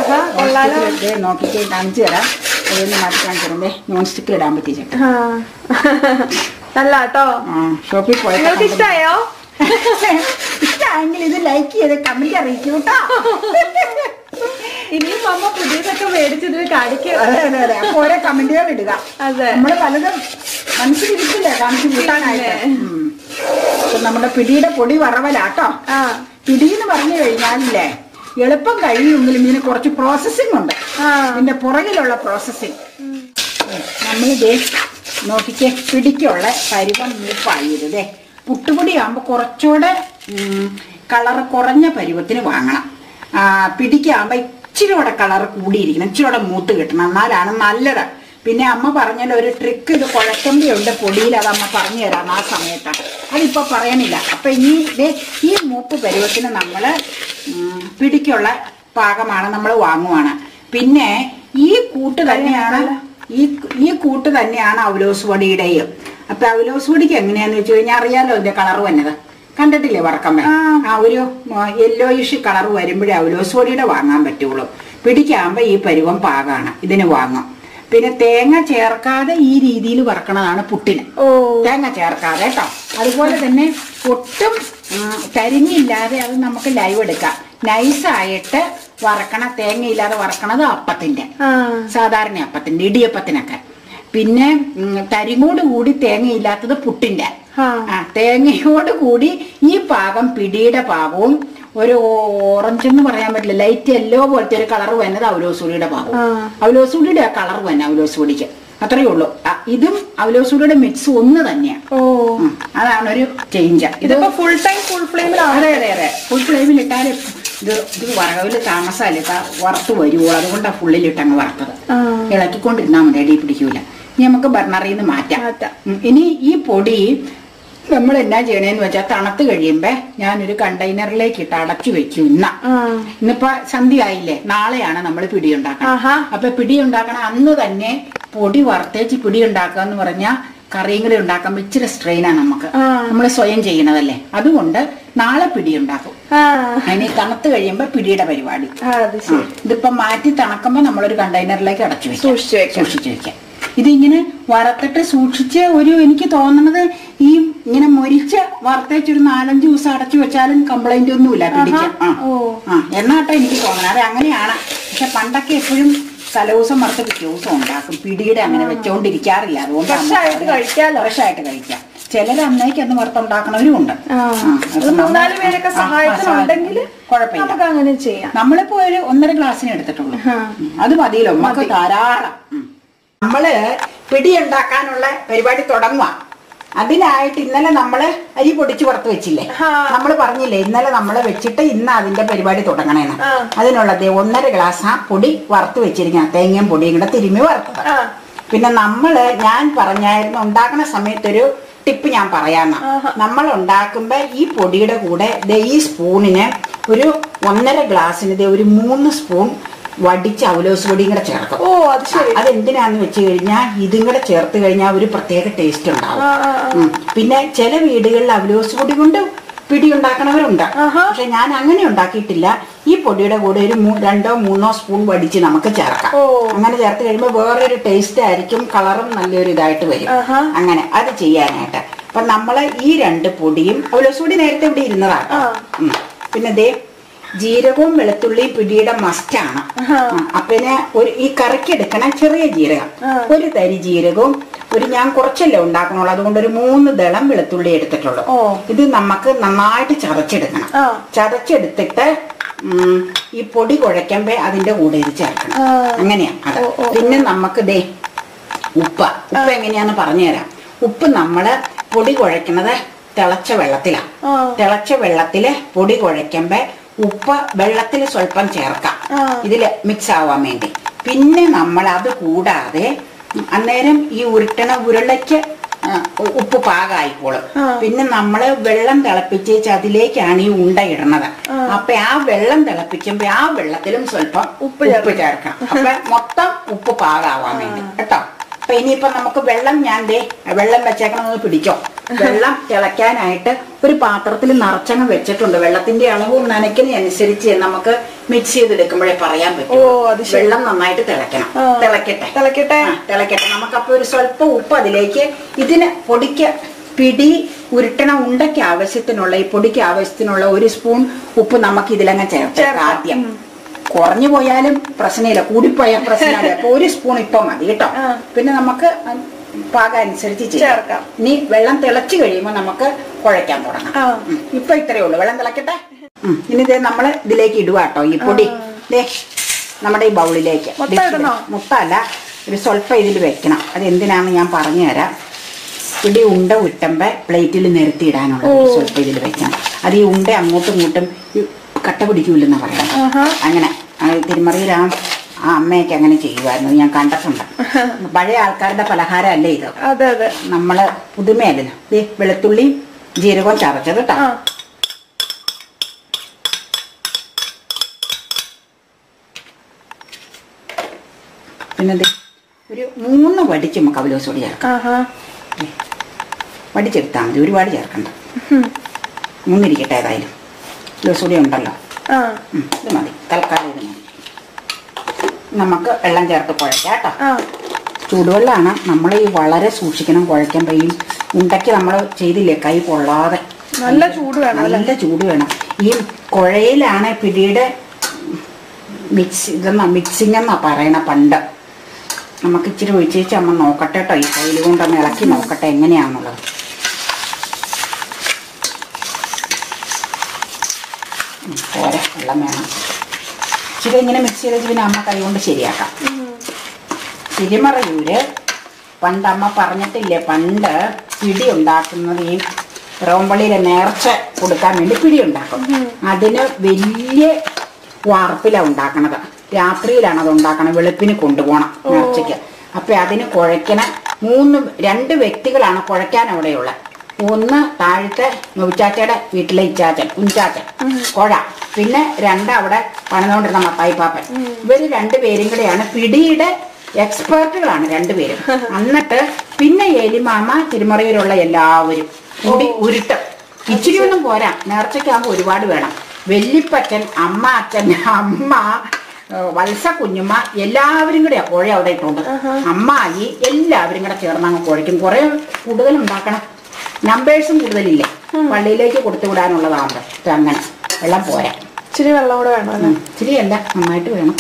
[SPEAKER 1] നോക്കിട്ട്.
[SPEAKER 2] നോക്കിയിട്ട് കാണിച്ചു തരാം. അതൊന്ന് മാറ്റി കാണിച്ചു തരണ്ടേ നോൺ സ്റ്റിക്കിൽ ഇടാൻ പറ്റിയ ചട്ട
[SPEAKER 1] ആ. നല്ല കേട്ടോ
[SPEAKER 2] ഷോപ്പിൽ
[SPEAKER 1] ഇഷ്ടായോ?
[SPEAKER 2] ഇഷ്ടമെങ്കിൽ ഇത് ലൈക്ക് ചെയ്ത് കമന്റ് അറിയിക്കൂ കേട്ടോ.
[SPEAKER 1] ഇനിയും അമ്മ പുതിയതൊക്കെ മേടിച്ചത് കാണിക്കുക
[SPEAKER 2] അതെ അതെ അതെ. അപ്പൊ ഓരോ കമന്റുകൾ ഇടുക.
[SPEAKER 1] അതെ.
[SPEAKER 2] നമ്മൾ പലതും മനസ്സിലിരിക്കില്ല? കാണിച്ചു കൂട്ടാനായിട്ട്. അപ്പൊ നമ്മുടെ പിടിയുടെ പൊടി വറവലാട്ടോ. പിടി എന്ന് പറഞ്ഞു കഴിഞ്ഞാലേ എളുപ്പം കഴിയുമെങ്കിലും ഇതിന് കുറച്ച് പ്രോസസ്സിംഗ് ഉണ്ട്. ഇതിന്റെ പുറകിലുള്ള പ്രോസസ്സിംഗ് ഇതേ നോക്കിക്കേ പിടിക്കുള്ള പരുവം മൂപ്പായിരുതേ. പുട്ടുപൊടി ആകുമ്പോൾ കുറച്ചുകൂടെ കളർ കുറഞ്ഞ പരുവത്തിന് വാങ്ങണം. പിടിക്കാകുമ്പോൾ ഇച്ചിരി കൂടെ കളർ കൂടിയിരിക്കണം ഇച്ചിരി കൂടെ മൂത്ത് കിട്ടണം. എന്നാലാണ് നല്ലത്. പിന്നെ അമ്മ പറഞ്ഞല്ലോ ഒരു ട്രിക്ക് ഇത് കുഴക്കമ്പിയുണ്ട് പൊടിയിൽ അത് അമ്മ പറഞ്ഞു തരാം ആ സമയത്ത്. അതിപ്പോൾ പറയണില്ല. അപ്പൊ ഇനി ഈ മൂപ്പ് പരുവത്തിന് നമ്മൾ പിടിക്കുള്ള പാകമാണ് നമ്മൾ വാങ്ങുവാണ്. പിന്നെ ഈ കൂട്ട് തന്നെയാണ് ഈ ഈ കൂട്ട് തന്നെയാണ് അവലോസ് പൊടിയുടെയും. അപ്പൊ അവലോസ് പൊടിക്ക് എങ്ങനെയാന്ന് വെച്ച് കഴിഞ്ഞാൽ അറിയാലോ ഇതിന്റെ കളർ വന്നത്? കണ്ടിട്ടില്ലേ വറക്കമ്മ? ആ. ഒരു യെല്ലോയിഷ് കളർ വരുമ്പോഴേ അവലോസ് പൊടിയുടെ വാങ്ങാൻ പറ്റുള്ളൂ. പിടിക്കാകുമ്പോ ഈ പരുവം പാകാണ്. ഇതിന് വാങ്ങാം. പിന്നെ തേങ്ങ ചേർക്കാതെ ഈ രീതിയിൽ വറക്കണതാണ് പുട്ടിന്.
[SPEAKER 1] ഓ.
[SPEAKER 2] തേങ്ങ ചേർക്കാതെ കേട്ടോ. അതുപോലെ തന്നെ ഒട്ടും കരിഞ്ഞില്ലാതെ അത് നമുക്ക് ലൈവ് എടുക്കാം. നൈസായിട്ട് വറക്കണ തേങ്ങയില്ലാതെ വറക്കണത് അപ്പത്തിന്റെ സാധാരണ അപ്പത്തിന്റെ ഇടിയപ്പത്തിനൊക്കെ. പിന്നെ തരിങ്ങോട് കൂടി തേങ്ങയില്ലാത്തത് പുട്ടിന്റെ. ആ തേങ്ങയോട് കൂടി ഈ പാകം പിടിയുടെ പാകവും ഒരു ഓറഞ്ച് എന്ന് പറയാൻ പറ്റില്ല ലൈറ്റ് യെല്ലോ പോലത്തെ ഒരു കളർ വന്നത് അവലോസൂടിയുടെ
[SPEAKER 1] പാകം
[SPEAKER 2] അവലോസൂടിയുടെ കളർ വന്നെ അവലോസൂടിക്ക് അത്രയേ ഉള്ളൂ. ഇതും അവലോസൂടിയുടെ മിക്സ് ഒന്ന് തന്നെയാണ്
[SPEAKER 1] ഓ.
[SPEAKER 2] അതാണ് ഒരു ചേഞ്ച് ഇത്
[SPEAKER 1] ഇതിപ്പോ ഫുൾ ടൈം ഫുൾ ഫ്ലെയിമിൽ
[SPEAKER 2] അതെ അതെ അതെ. ഫുൾ ഫ്ലെയിമിൽ ഇട്ടാൽ ഇത് ഇത് വറവിൽ താമസമല്ല വറുത്ത് വരുവോ? അതുകൊണ്ടാണ് ഫുള്ളിൽ ഇട്ടങ്ങ് വറുത്തത്.
[SPEAKER 1] ഇളക്കിക്കൊണ്ടിരുന്നാ
[SPEAKER 2] ഇളക്കിക്കൊണ്ടിരുന്നാൽ മതി അടി പിടിക്കൂല. ഇനി നമുക്ക് ബർണറിൽ നിന്ന് മാറ്റാം. ഇനി ഈ പൊടി നമ്മൾ എന്നാ ചെയ്യണേന്ന് വെച്ചാൽ തണുത്ത് കഴിയുമ്പോ ഞാനൊരു കണ്ടെയ്നറിലേക്ക് ഇട്ട് അടച്ചു വെക്കും ഇന്ന. ഇന്നിപ്പ സന്ധ്യ ആയില്ലേ? നാളെയാണ് നമ്മൾ പിടി ഉണ്ടാക്കണം. അപ്പൊ പിടി ഉണ്ടാക്കണ അന്ന് തന്നെ പൊടി വറുത്തേച്ച് പിടി ഉണ്ടാക്കുക എന്ന് പറഞ്ഞാൽ കറിയും കൂടി ഉണ്ടാക്കുമ്പോ ഇച്ചിരി സ്ട്രെയിനാണ് നമുക്ക് നമ്മൾ സ്വയം ചെയ്യണതല്ലേ? അതുകൊണ്ട് നാളെ പിടി ഉണ്ടാക്കും. അതിന് തണുത്ത് കഴിയുമ്പോ പിടിയുടെ പരിപാടി. ഇതിപ്പോ മാറ്റി തണക്കുമ്പോ നമ്മളൊരു കണ്ടെയ്നറിലേക്ക് അടച്ചു വെച്ചു
[SPEAKER 1] സൂക്ഷിച്ചു വെക്കാം.
[SPEAKER 2] സൂക്ഷിച്ചു വെക്കാം. ഇതിങ്ങനെ വറുത്തിട്ട് സൂക്ഷിച്ച് ഒരു എനിക്ക് തോന്നുന്നത് ഈ ഇങ്ങനെ മൊരിച്ച് വറുത്തേച്ച് ഒരു നാലഞ്ച് ദിവസം അടച്ചു വെച്ചാലും കംപ്ലൈന്റ് ഒന്നുമില്ല പിടിക്കാൻ ആ. എന്നാട്ടോ എനിക്ക് തോന്നുന്നത് അത് അങ്ങനെയാണ്. പക്ഷെ പണ്ടൊക്കെ എപ്പോഴും തലേദിവസം വറുത്ത് പിറ്റേ ദിവസം ഉണ്ടാക്കും. പിടിയുടെ അങ്ങനെ വെച്ചോണ്ടിരിക്കാറില്ല. അതുകൊണ്ട്
[SPEAKER 1] ഫ്രഷായിട്ട് ആയിട്ട് കഴിക്കാലോ.
[SPEAKER 2] ഫ്രഷ് ആയിട്ട് കഴിക്കാം. ചിലർ അന്നേക്ക് അന്ന് വറുത്തുണ്ടാക്കണവരും ഉണ്ട്. മൂന്നാൽ
[SPEAKER 1] പേരൊക്കെ സഹായത്തിനുണ്ടെങ്കിൽ
[SPEAKER 2] കുഴപ്പമില്ല.
[SPEAKER 1] അങ്ങനെ ചെയ്യാം.
[SPEAKER 2] നമ്മളിപ്പോ ഒരു ഒന്നര ഗ്ലാസ്സിന് എടുത്തിട്ടുള്ളൂ. അത് മതിയല്ലോ. നമുക്ക് ധാരാളം. ഉം. നമ്മൾ പിടി ഉണ്ടാക്കാനുള്ള പരിപാടി തുടങ്ങുക അതിനായിട്ട് ഇന്നലെ നമ്മൾ അരി പൊടിച്ച് പുറത്ത് വെച്ചില്ലേ. നമ്മൾ പറഞ്ഞില്ലേ ഇന്നലെ നമ്മൾ വെച്ചിട്ട് ഇന്ന് അതിന്റെ പരിപാടി തുടങ്ങണേന്ന്. അതിനുള്ളത് ഒന്നര ഗ്ലാസ് ആ പൊടി വറുത്ത് വെച്ചിരിക്കണം തേങ്ങയും പൊടിയും കൂടെ തിരുമ്മി വറുത്തത്. പിന്നെ നമ്മൾ ഞാൻ പറഞ്ഞായിരുന്നു ഉണ്ടാക്കുന്ന സമയത്തൊരു ടിപ്പ് ഞാൻ പറയാന്ന. നമ്മൾ ഉണ്ടാക്കുമ്പോ ഈ പൊടിയുടെ കൂടെ ദേ ഈ സ്പൂണിന് ഒരു ഒന്നര ഗ്ലാസ്സിന് ഒരു മൂന്ന് സ്പൂൺ വടിച്ച അവലോസ് പൊടിയും കൂടെ ചേർക്കും.
[SPEAKER 1] ഓ അത് ശരി.
[SPEAKER 2] അതെന്തിനാന്ന് വെച്ച് കഴിഞ്ഞാൽ ഇതും കൂടെ ചേർത്ത് കഴിഞ്ഞാൽ ഒരു പ്രത്യേക ടേസ്റ്റ് ഉണ്ടാവും. പിന്നെ ചില വീടുകളിൽ അവലോസ് പൊടി കൊണ്ട് പിടി ഉണ്ടാക്കണവരുണ്ട്. പക്ഷെ ഞാൻ അങ്ങനെ ഉണ്ടാക്കിയിട്ടില്ല. ഈ പൊടിയുടെ കൂടെ ഒരു രണ്ടോ മൂന്നോ സ്പൂൺ വടിച്ച് നമുക്ക് ചേർക്കാം.
[SPEAKER 1] ഓ.
[SPEAKER 2] അങ്ങനെ ചേർത്ത് കഴിയുമ്പോൾ വേറൊരു ടേസ്റ്റ് ആയിരിക്കും കളറും നല്ലൊരു ഇതായിട്ട് വരും. അങ്ങനെ അത് ചെയ്യാനായിട്ട്. അപ്പൊ നമ്മൾ ഈ രണ്ട് പൊടിയും അവലോസ് പൊടി നേരത്തെ ഇവിടെ ഇരുന്നതാണ് പിന്നെ ദേ ജീരകവും വെളുത്തുള്ളിയും പിടിയുടെ മസ്റ്റാണ്. പിന്നെ ഒരു ഈ കറിക്ക് എടുക്കണ ചെറിയ ജീരകം. ഒരു തരി ജീരകവും ഒരു ഞാൻ കുറച്ചല്ലേ ഉണ്ടാക്കണുള്ളൂ അതുകൊണ്ട് ഒരു മൂന്ന് ദളം വെളുത്തുള്ളി എടുത്തിട്ടുള്ളൂ. ഇത് നമുക്ക് നന്നായിട്ട് ചതച്ചെടുക്കണം. ചതച്ചെടുത്തിട്ട് ഈ പൊടി കുഴയ്ക്കുമ്പോ അതിന്റെ കൂടെ ഇത് ചേർക്കണം. അങ്ങനെയാ അത്. പിന്നെ നമുക്ക് ദേ ഉപ്പ്. ഉപ്പ് എങ്ങനെയാന്ന് പറഞ്ഞുതരാം. ഉപ്പ് നമ്മൾ പൊടി കുഴക്കണത് തിളച്ച
[SPEAKER 1] വെള്ളത്തിലാ.
[SPEAKER 2] തിളച്ച വെള്ളത്തിൽ പൊടി കുഴയ്ക്കുമ്പോ ഉപ്പ് വെള്ളത്തിൽ സ്വല്പം ചേർക്കാം.
[SPEAKER 1] ഇതിൽ
[SPEAKER 2] ഇതിൽ മിക്സ് ആവാൻ വേണ്ടി. പിന്നെ നമ്മൾ അത് കൂടാതെ അന്നേരം ഈ ഉരുട്ടണ ഉരുളയ്ക്ക് ഉപ്പ് പാകമായിക്കോളും പിന്നെ നമ്മൾ വെള്ളം തിളപ്പിച്ച് അതിലേക്കാണ് ഈ ഉണ്ട ഇടണത്. അപ്പൊ ആ വെള്ളം തിളപ്പിക്കുമ്പോ ആ വെള്ളത്തിലും സ്വല്പം
[SPEAKER 1] ഉപ്പ്
[SPEAKER 2] ഉപ്പ് ചേർക്കണം അപ്പൊ മൊത്തം ഉപ്പ് പാകാവാൻ വേണ്ടി. കേട്ടോ? അപ്പൊ ഇനിയിപ്പൊ നമുക്ക് വെള്ളം ഞാൻ ദേ വെള്ളം വെച്ചേക്കണമെന്ന് പിടിക്കോ വെള്ളം തിളയ്ക്കാനായിട്ട് ഒരു പാത്രത്തിൽ നിറച്ചങ്ങ് വെച്ചിട്ടുണ്ട്. വെള്ളത്തിന്റെ അളവും നനയ്ക്കുന്നതനുസരിച്ച് നമുക്ക് മിക്സ് ചെയ്തെടുക്കുമ്പോഴേ പറയാൻ പറ്റും.
[SPEAKER 1] ഓ, അത് ശരി.
[SPEAKER 2] വെള്ളം നന്നായിട്ട് തിളയ്ക്കണം. തിളക്കട്ടെ
[SPEAKER 1] തിളക്കട്ടെ
[SPEAKER 2] തിളക്കട്ടെ നമുക്കപ്പോ ഒരു സ്വല്പം ഉപ്പ് അതിലേക്ക് ഇതിന് പൊടിക്ക് പിടി ഉരുട്ടണ ഉണ്ടയ്ക്ക് ആവശ്യത്തിനുള്ള ഈ പൊടിക്ക് ആവശ്യത്തിനുള്ള ഒരു സ്പൂൺ ഉപ്പ് നമുക്ക് ഇതിലങ്ങ് ചേർത്തേക്കാം
[SPEAKER 1] ചേർക്കാം.
[SPEAKER 2] ആദ്യം. കുറഞ്ഞു പോയാലും പ്രശ്നമില്ല. കൂടിപ്പോയാൽ പ്രശ്നമില്ല. അപ്പൊ ഒരു സ്പൂൺ ഇപ്പൊ മതി കേട്ടോ. പിന്നെ നമുക്ക് പാകം അനുസരിച്ച്
[SPEAKER 1] ചേർക്കാം.
[SPEAKER 2] ഇനി വെള്ളം തിളച്ചു കഴിയുമ്പോൾ നമുക്ക് കുഴയ്ക്കാൻ തുടങ്ങാം. ഇപ്പൊ ഇത്രയേ ഉള്ളൂ. വെള്ളം തിളക്കട്ടെ? ഇനി ഇതേ നമ്മൾ ഇതിലേക്ക് ഇടുക കേട്ടോ ഈ പൊടി. നമ്മുടെ ഈ ബൗളിലേക്ക്. മുട്ടല്ല ഒരു സ്വല്പം ഇതിൽ വെക്കണം. അത് എന്തിനാന്ന് ഞാൻ പറഞ്ഞു തരാം. പിടി ഉണ്ട ഉരുട്ടുമ്പോ പ്ലേറ്റിൽ
[SPEAKER 1] നിരത്തിയിടാനുള്ള.
[SPEAKER 2] സ്വല്പം ഇതിൽ വെക്കണം. അത് ഈ ഉണ്ട അങ്ങോട്ടും ഇങ്ങോട്ടും കട്ട പിടിക്കൂലെന്നാ പറയുന്നത്.
[SPEAKER 1] ആഹാ.
[SPEAKER 2] അങ്ങനെ. തിരുമറിയിൽ ആ ആ അമ്മയൊക്കെ അങ്ങനെ ചെയ്യുമായിരുന്നു ഞാൻ കണ്ടിട്ടുണ്ട്. പഴയ ആൾക്കാരുടെ പലഹാരം അല്ലേ ഇത്?
[SPEAKER 1] അതെ അതെ.
[SPEAKER 2] നമ്മൾ പുതുമയല്ലേ? ഈ വെളുത്തുള്ളി ജീരകവും ചതച്ചത് കേട്ടോ പിന്നെ ഒരു മൂന്ന് വടിച്ച് നമുക്ക് അവലോസ് പൊടി ചേർക്കാം. വടിച്ചെടുത്താൽ മതി. ഒരുപാട് ചേർക്കണ്ട. മൂന്നിരിക്കട്ടെ ഏതായാലും. അവലോസ് പൊടി ഉണ്ടല്ലോ. ഇത് മതി. തൽക്കാലം ഇത് മതി. നമുക്ക് വെള്ളം ചേർത്ത് കുഴക്കാം കേട്ടോ. ചൂടുവെള്ളമാണ്. നമ്മൾ ഈ വളരെ സൂക്ഷിക്കണം കുഴക്കാൻ ഈ ഉണ്ടയ്ക്ക് നമ്മൾ ചെയ്തില്ലേ? കൈ പൊള്ളാതെ.
[SPEAKER 1] നല്ല ചൂട് വേണം
[SPEAKER 2] നല്ല ചൂട് വേണം. ഈ കുഴയിലാണ് പിടിയുടെ മിക്സ് ഇതെന്നാ മിക്സിംഗ് എന്നാ പറയണ പണ്ട്. നമുക്ക് ഇച്ചിരി ഒഴിച്ചേച്ച് അമ്മ നോക്കട്ടെ കേട്ടോ. ഈ കയ്യിൽ കൊണ്ടൊന്ന് ഇളക്കി നോക്കട്ടെ എങ്ങനെയാണെന്നുള്ളത് പോരെ വെള്ളം വേണം ഇച്ചിരി ഇങ്ങനെ മിക്സ് ചെയ്ത് പിന്നെ അമ്മ കൈ കൊണ്ട് ശരിയാക്കാം. തിരുമറയൂര് പണ്ട് അമ്മ പറഞ്ഞിട്ടില്ലേ പണ്ട് പിടി ഉണ്ടാക്കുന്നത് ഈ റോമ്പള്ളിയിലെ നേർച്ച കൊടുക്കാൻ വേണ്ടി പിടി ഉണ്ടാക്കും. അതിന് വലിയ വാർപ്പിലാണ് ഉണ്ടാക്കണത്. രാത്രിയിലാണ് അത് ഉണ്ടാക്കണം വെളുപ്പിന് കൊണ്ടുപോകണം നേർച്ചയ്ക്ക്. അപ്പൊ അതിന് കുഴക്കണ മൂന്ന് രണ്ട് വ്യക്തികളാണ് കുഴക്കാൻ അവിടെയുള്ള ഒന്ന് താഴത്തെ നൊവിച്ചാച്ചയുടെ വീട്ടിലെ ഇച്ചാച്ചൻ കുഞ്ചാച്ചൻ കുഴ. പിന്നെ രണ്ട് അവിടെ പണിതുകൊണ്ടിരുന്ന മത്തായി പാപ്പൻ. ഇവർ രണ്ടുപേരും കൂടെയാണ് പിടിയുടെ എക്സ്പേർട്ടുകളാണ് രണ്ടുപേരും എന്നിട്ട് പിന്നെ എലിമാമ തിരുമറയിലുള്ള എല്ലാവരും കൂടി ഉരുട്ടം. ഇച്ചിരി ഒന്നും പോരാ. നേർച്ചയ്ക്കാകുമ്പോൾ ഒരുപാട് വേണം. വെല്ലിപ്പച്ചൻ അമ്മ അച്ഛൻ അമ്മ വത്സ കുഞ്ഞുമ്മ എല്ലാവരും കൂടെ കോഴി അവിടെ ഇട്ടുണ്ട്. അമ്മായി എല്ലാവരും കൂടെ ചേർന്ന് അങ്ങ് കുഴയ്ക്കും. കുറെ കൂടുതൽ ഉണ്ടാക്കണം നമ്പേഴ്സും കൂടുതലില്ലേ? പള്ളിയിലേക്ക് കൊടുത്തു വിടാനുള്ളതാണ് അങ്ങനെ. വെള്ളം പോരാ.
[SPEAKER 1] ഇച്ചിരി വെള്ളം കൂടെ വേണം
[SPEAKER 2] ഇച്ചിരി അല്ല നന്നായിട്ട് വേണം.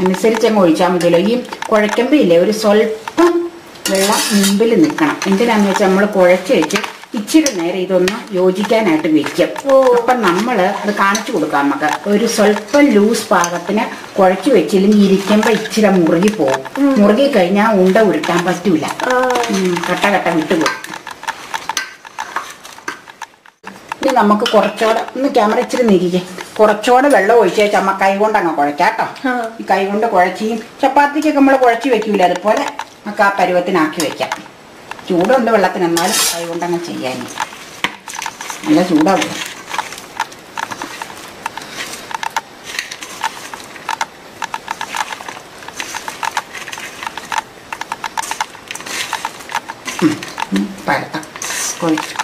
[SPEAKER 2] അനുസരിച്ച് അങ്ങ് ഒഴിച്ചാൽ മതിയല്ലോ. ഈ കുഴയ്ക്കുമ്പോൾ ഇല്ലേ ഒരു സ്വല്പം വെള്ളം മുമ്പിൽ നിൽക്കണം. എന്തിനാന്ന് വെച്ചാൽ നമ്മൾ കുഴച്ച് വെച്ച് ഇച്ചിരി നേരം ഇതൊന്ന് യോജിക്കാനായിട്ട് വെക്കും. അപ്പം നമ്മൾ അത് കാണിച്ചു കൊടുക്കാം നമുക്ക്. ഒരു സ്വല്പം ലൂസ് പാകത്തിന് കുഴച്ചു വെച്ചില്ലെങ്കിൽ ഇരിക്കുമ്പോൾ ഇച്ചിരി മുറുകി പോകും. മുറുകി കഴിഞ്ഞാൽ ഉണ്ട ഉരുട്ടാൻ പറ്റൂല. കട്ട കട്ട വിട്ടുപോകും ഇനി നമുക്ക് കുറച്ചുകൂടെ ഒന്ന് ക്യാമറ ഇച്ചിരി നീക്കിക്കേ. കുറച്ചുകൂടെ വെള്ളം ഒഴിച്ച് ചമ്മ കൈ കൊണ്ട് അങ്ങ് കുഴക്കാം കേട്ടോ ഈ കൈ കൊണ്ട് കുഴച്ചിയും ചപ്പാത്തിക്കൊക്കെ നമ്മൾ കുഴച്ച് വെക്കൂല അതുപോലെ നമുക്ക് ആ പരുവത്തിനാക്കി വെക്കാം. ചൂടുണ്ട് വെള്ളത്തിന് എന്നാലും കൈ കൊണ്ട് അങ്ങ് ചെയ്യാൻ നല്ല ചൂടാവും ഉം, ഉം, പരത്താം കുഴച്ചു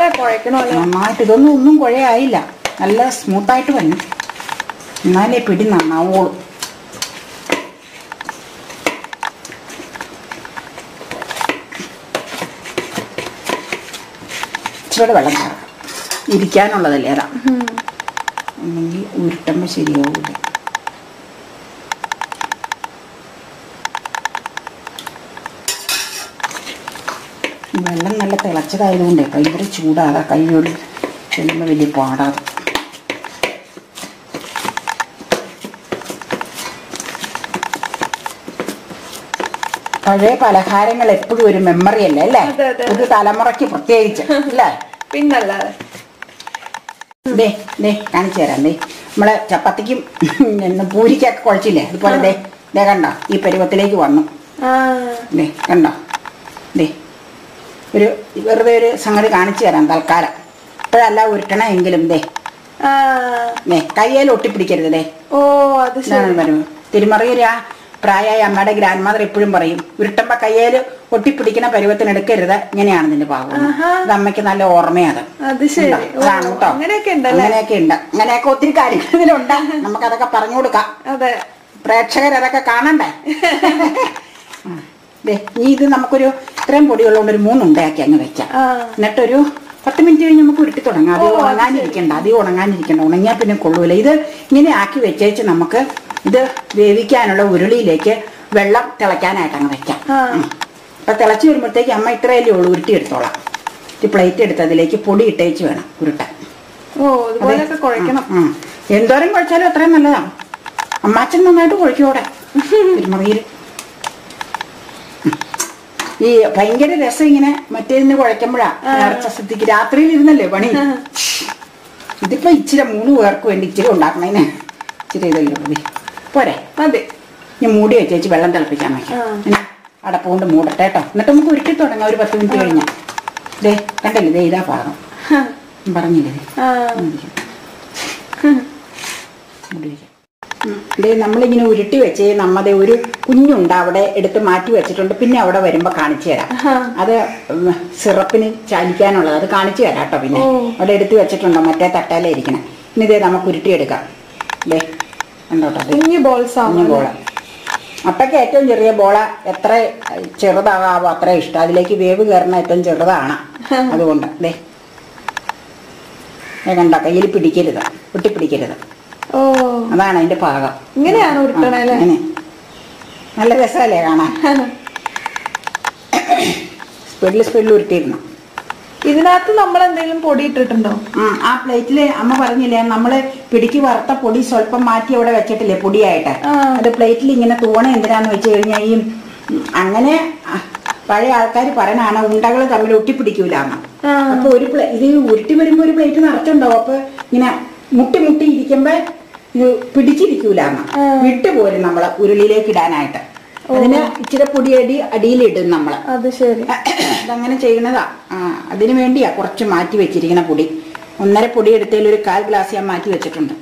[SPEAKER 1] നന്നായിട്ട്
[SPEAKER 2] ഇതൊന്നും ഒന്നും കുഴയായില്ല നല്ല സ്മൂത്തായിട്ട് വന്നു. എന്നാലേ പിടി നന്നാവുള്ളൂ ഇച്ചിരി വെള്ളം ചേർക്കാം. ഇരിക്കാനുള്ളതല്ലേ അതാ. അല്ലെങ്കിൽ ഉരുട്ടുമ്പോൾ ശരിയാവില്ല വെള്ളം നല്ല തിളച്ചതായതുകൊണ്ട് ഭയങ്കര ചൂടാകാം കൈയോട് ചെല്ലുമ്പോൾ വലിയ പാടാതെ പഴയ പലഹാരങ്ങൾ എപ്പോഴും ഒരു മെമ്മറി അല്ലേ അല്ലേ? ഒരു തലമുറയ്ക്ക് പ്രത്യേകിച്ച് അല്ലേ?
[SPEAKER 1] പിന്നല്ലാതെ.
[SPEAKER 2] ദേ ദേ കാണിച്ചു തരാം ദേ. നമ്മളെ ചപ്പാത്തിക്കും എന്നും പൂരിക്കൊക്കെ കുഴച്ചില്ലേ? അതുപോലെ ദേ ദേ കണ്ടോ ഈ പരുവത്തിലേക്ക് വന്നു. ദേ കണ്ടോ? ദേ. ഒരു വെറുതെ ഒരു സംഗതി കാണിച്ചു തരാം തൽക്കാലം. ഇപ്പോഴല്ല ഉരുട്ടണം എങ്കിലും ദേ. ദേ കയ്യേൽ ഒട്ടിപ്പിടിക്കരുത് ദേ.
[SPEAKER 1] ഓ അത്
[SPEAKER 2] പരുവം തിരുമറിയൊരു ആ പ്രായമായ അമ്മയുടെ ഗ്രാൻഡ് മദർ എപ്പോഴും പറയും ഉരുട്ടുമ്പോ കയ്യേൽ ഒട്ടിപ്പിടിക്കണ പരുവത്തിന് എടുക്കരുത്. ഇങ്ങനെയാണ് നിന്റെ
[SPEAKER 1] പാവം.
[SPEAKER 2] അത് അമ്മയ്ക്ക് നല്ല
[SPEAKER 1] ഓർമ്മയത്
[SPEAKER 2] അതാണ് കേട്ടോ.
[SPEAKER 1] അങ്ങനെയൊക്കെ
[SPEAKER 2] ഉണ്ട്. അങ്ങനെയൊക്കെ ഒത്തിരി കാര്യങ്ങൾ ഇതിലുണ്ട്. നമുക്കതൊക്കെ പറഞ്ഞു കൊടുക്കാം.
[SPEAKER 1] അതെ.
[SPEAKER 2] പ്രേക്ഷകർ അതൊക്കെ കാണണ്ടേ? ദേ ഈ ഇത് നമുക്കൊരു ഇത്രയും പൊടിയുള്ളതുകൊണ്ട് ഒരു മൂന്നുണ്ടയാക്കി അങ്ങ് വെക്കാം. എന്നിട്ടൊരു പത്ത് മിനിറ്റ് കഴിഞ്ഞ് നമുക്ക് ഉരുട്ടി തുടങ്ങാം. അത് ഉണങ്ങാനിരിക്കണ്ട അധികം ഉണങ്ങാനിരിക്കണ്ട ഉണങ്ങിയാൽ പിന്നെ കൊള്ളൂല. ഇത് ഇങ്ങനെ ആക്കി വെച്ചേച്ച് നമുക്ക് ഇത് വേവിക്കാനുള്ള ഉരുളിയിലേക്ക് വെള്ളം തിളയ്ക്കാനായിട്ട് അങ്ങ് വെക്കാം. അപ്പൊ തിളച്ച് വരുമ്പോഴത്തേക്ക് അമ്മ ഇത്രയല്ലേ ഉള്ളൂ ഉരുട്ടി എടുത്തോളാം. ഒരു പ്ലേറ്റ് എടുത്ത് അതിലേക്ക് പൊടി ഇട്ടേച്ച് വേണം ഉരുട്ടാൻ.
[SPEAKER 1] ഓ ഇതുപോലെയൊക്കെ കുഴക്കണം
[SPEAKER 2] ഉം. എന്തോരം കുഴച്ചാലും അത്രയും നല്ലതാണ് അമ്മാച്ചൻ നന്നായിട്ട് കുഴക്കൂടെ തിരുമറിയിൽ. ഈ ഭയങ്കര രസം ഇങ്ങനെ മറ്റേതിന് കുഴക്കുമ്പോഴാ നേർച്ച സിദ്ധിക്ക് രാത്രിയിൽ ഇരുന്നല്ലേ പണി ഇതിപ്പോ ഇച്ചിരി മൂന്ന് പേർക്ക് വേണ്ടി ഇച്ചിരി ഉണ്ടാക്കണേന്. ഇച്ചിരി ഇതല്ലേ മതി പോരെ.
[SPEAKER 1] അതെ
[SPEAKER 2] ഞാൻ മൂടി വെച്ചേച്ച് വെള്ളം തിളപ്പിക്കാൻ വയ്ക്കാം അടപ്പ് കൊണ്ട് മൂടട്ടെ കേട്ടോ എന്നിട്ട് നമുക്ക് ഉരുട്ടി തുടങ്ങാം. ഒരു പത്ത് മിനിറ്റ് കഴിഞ്ഞാൽ ദേ കണ്ടല്ലേ? ദേ ഇതാ പാകം പറഞ്ഞില്ലേ? മൂടി വെക്കാം. ദേ നമ്മളിങ്ങനെ ഉരുട്ടി വെച്ച് നമ്മതെ ഒരു കുഞ്ഞുണ്ട് അവിടെ എടുത്ത് മാറ്റി വെച്ചിട്ടുണ്ട്. പിന്നെ അവിടെ വരുമ്പോ കാണിച്ചു തരാം. അത് സിറപ്പിന് ചാലിക്കാനുള്ളത്. അത് കാണിച്ചു തരാം കേട്ടോ പിന്നെ. അവിടെ എടുത്ത് വെച്ചിട്ടുണ്ടോ? മറ്റേ തട്ടാലെ ഇരിക്കണം. ഇനി ഇതേ നമുക്ക് ഉരുട്ടിയെടുക്കാം ദേ കണ്ടോട്ടോ
[SPEAKER 1] കുഞ്ഞു ബോൾസ്
[SPEAKER 2] കുഞ്ഞു ബോള അപ്പൊക്കെ ഏറ്റവും ചെറിയ ബോള എത്ര ചെറുതാകാവോ അത്ര ഇഷ്ടം. അതിലേക്ക് വേവ് കയറുന്ന ഏറ്റവും ചെറുതാണ്. അതുകൊണ്ട് ദേ. കണ്ടോ? കയ്യിൽ പിടിക്കരുത്. ഒട്ടിപ്പിടിക്കരുത്
[SPEAKER 1] ഓ.
[SPEAKER 2] അതാണ് അതിന്റെ പാകം.
[SPEAKER 1] ഇങ്ങനെയാണ് ഉരുട്ടണേ അല്ലേ?
[SPEAKER 2] നല്ല രസമല്ലേ കാണാൻ? സ്പീഡിൽ സ്പീഡിൽ ഉരുട്ടിയിരുന്നു.
[SPEAKER 1] ഇതിനകത്ത് നമ്മൾ എന്തെങ്കിലും പൊടി ഇട്ടിട്ടുണ്ടോ?
[SPEAKER 2] ആ പ്ലേറ്റിൽ അമ്മ പറഞ്ഞില്ലേ നമ്മൾ പിടിക്ക് വറുത്ത പൊടി സ്വല്പം മാറ്റി അവിടെ വെച്ചിട്ടില്ലേ പൊടിയായിട്ട്? അത് പ്ലേറ്റിൽ ഇങ്ങനെ തൂണ എന്തിനാന്ന് വെച്ച് കഴിഞ്ഞാൽ ഈ അങ്ങനെ പഴയ ആൾക്കാർ പറയണാണ് ഉണ്ടകൾ തമ്മിൽ ഒട്ടിപ്പിടിക്കൂലെന്ന്
[SPEAKER 1] ആ.
[SPEAKER 2] അപ്പൊ ഒരു പ്ലേ ഇത് ഉരുട്ടി വരുമ്പോ ഒരു പ്ലേറ്റ് നിറച്ചുണ്ടാവും. അപ്പൊ ഇങ്ങനെ മുട്ടി മുട്ടി ഇരിക്കുമ്പോ ഇത് വിട്ടുപോലെ നമ്മൾ ഉരുളിയിലേക്ക് ഇടാനായിട്ട്. അതിന് ഇച്ചിരി പൊടിയടി അടിയിലിടും നമ്മൾ.
[SPEAKER 1] അത് ശരി.
[SPEAKER 2] അതങ്ങനെ ചെയ്യുന്നതാ. ആ അതിനു വേണ്ടിയാ കുറച്ച് മാറ്റി വെച്ചിരിക്കുന്ന പൊടി. ഒന്നര പൊടി എടുത്തതിൽ ഒരു കാൽ ഗ്ലാസ് ഞാൻ മാറ്റി വെച്ചിട്ടുണ്ട്.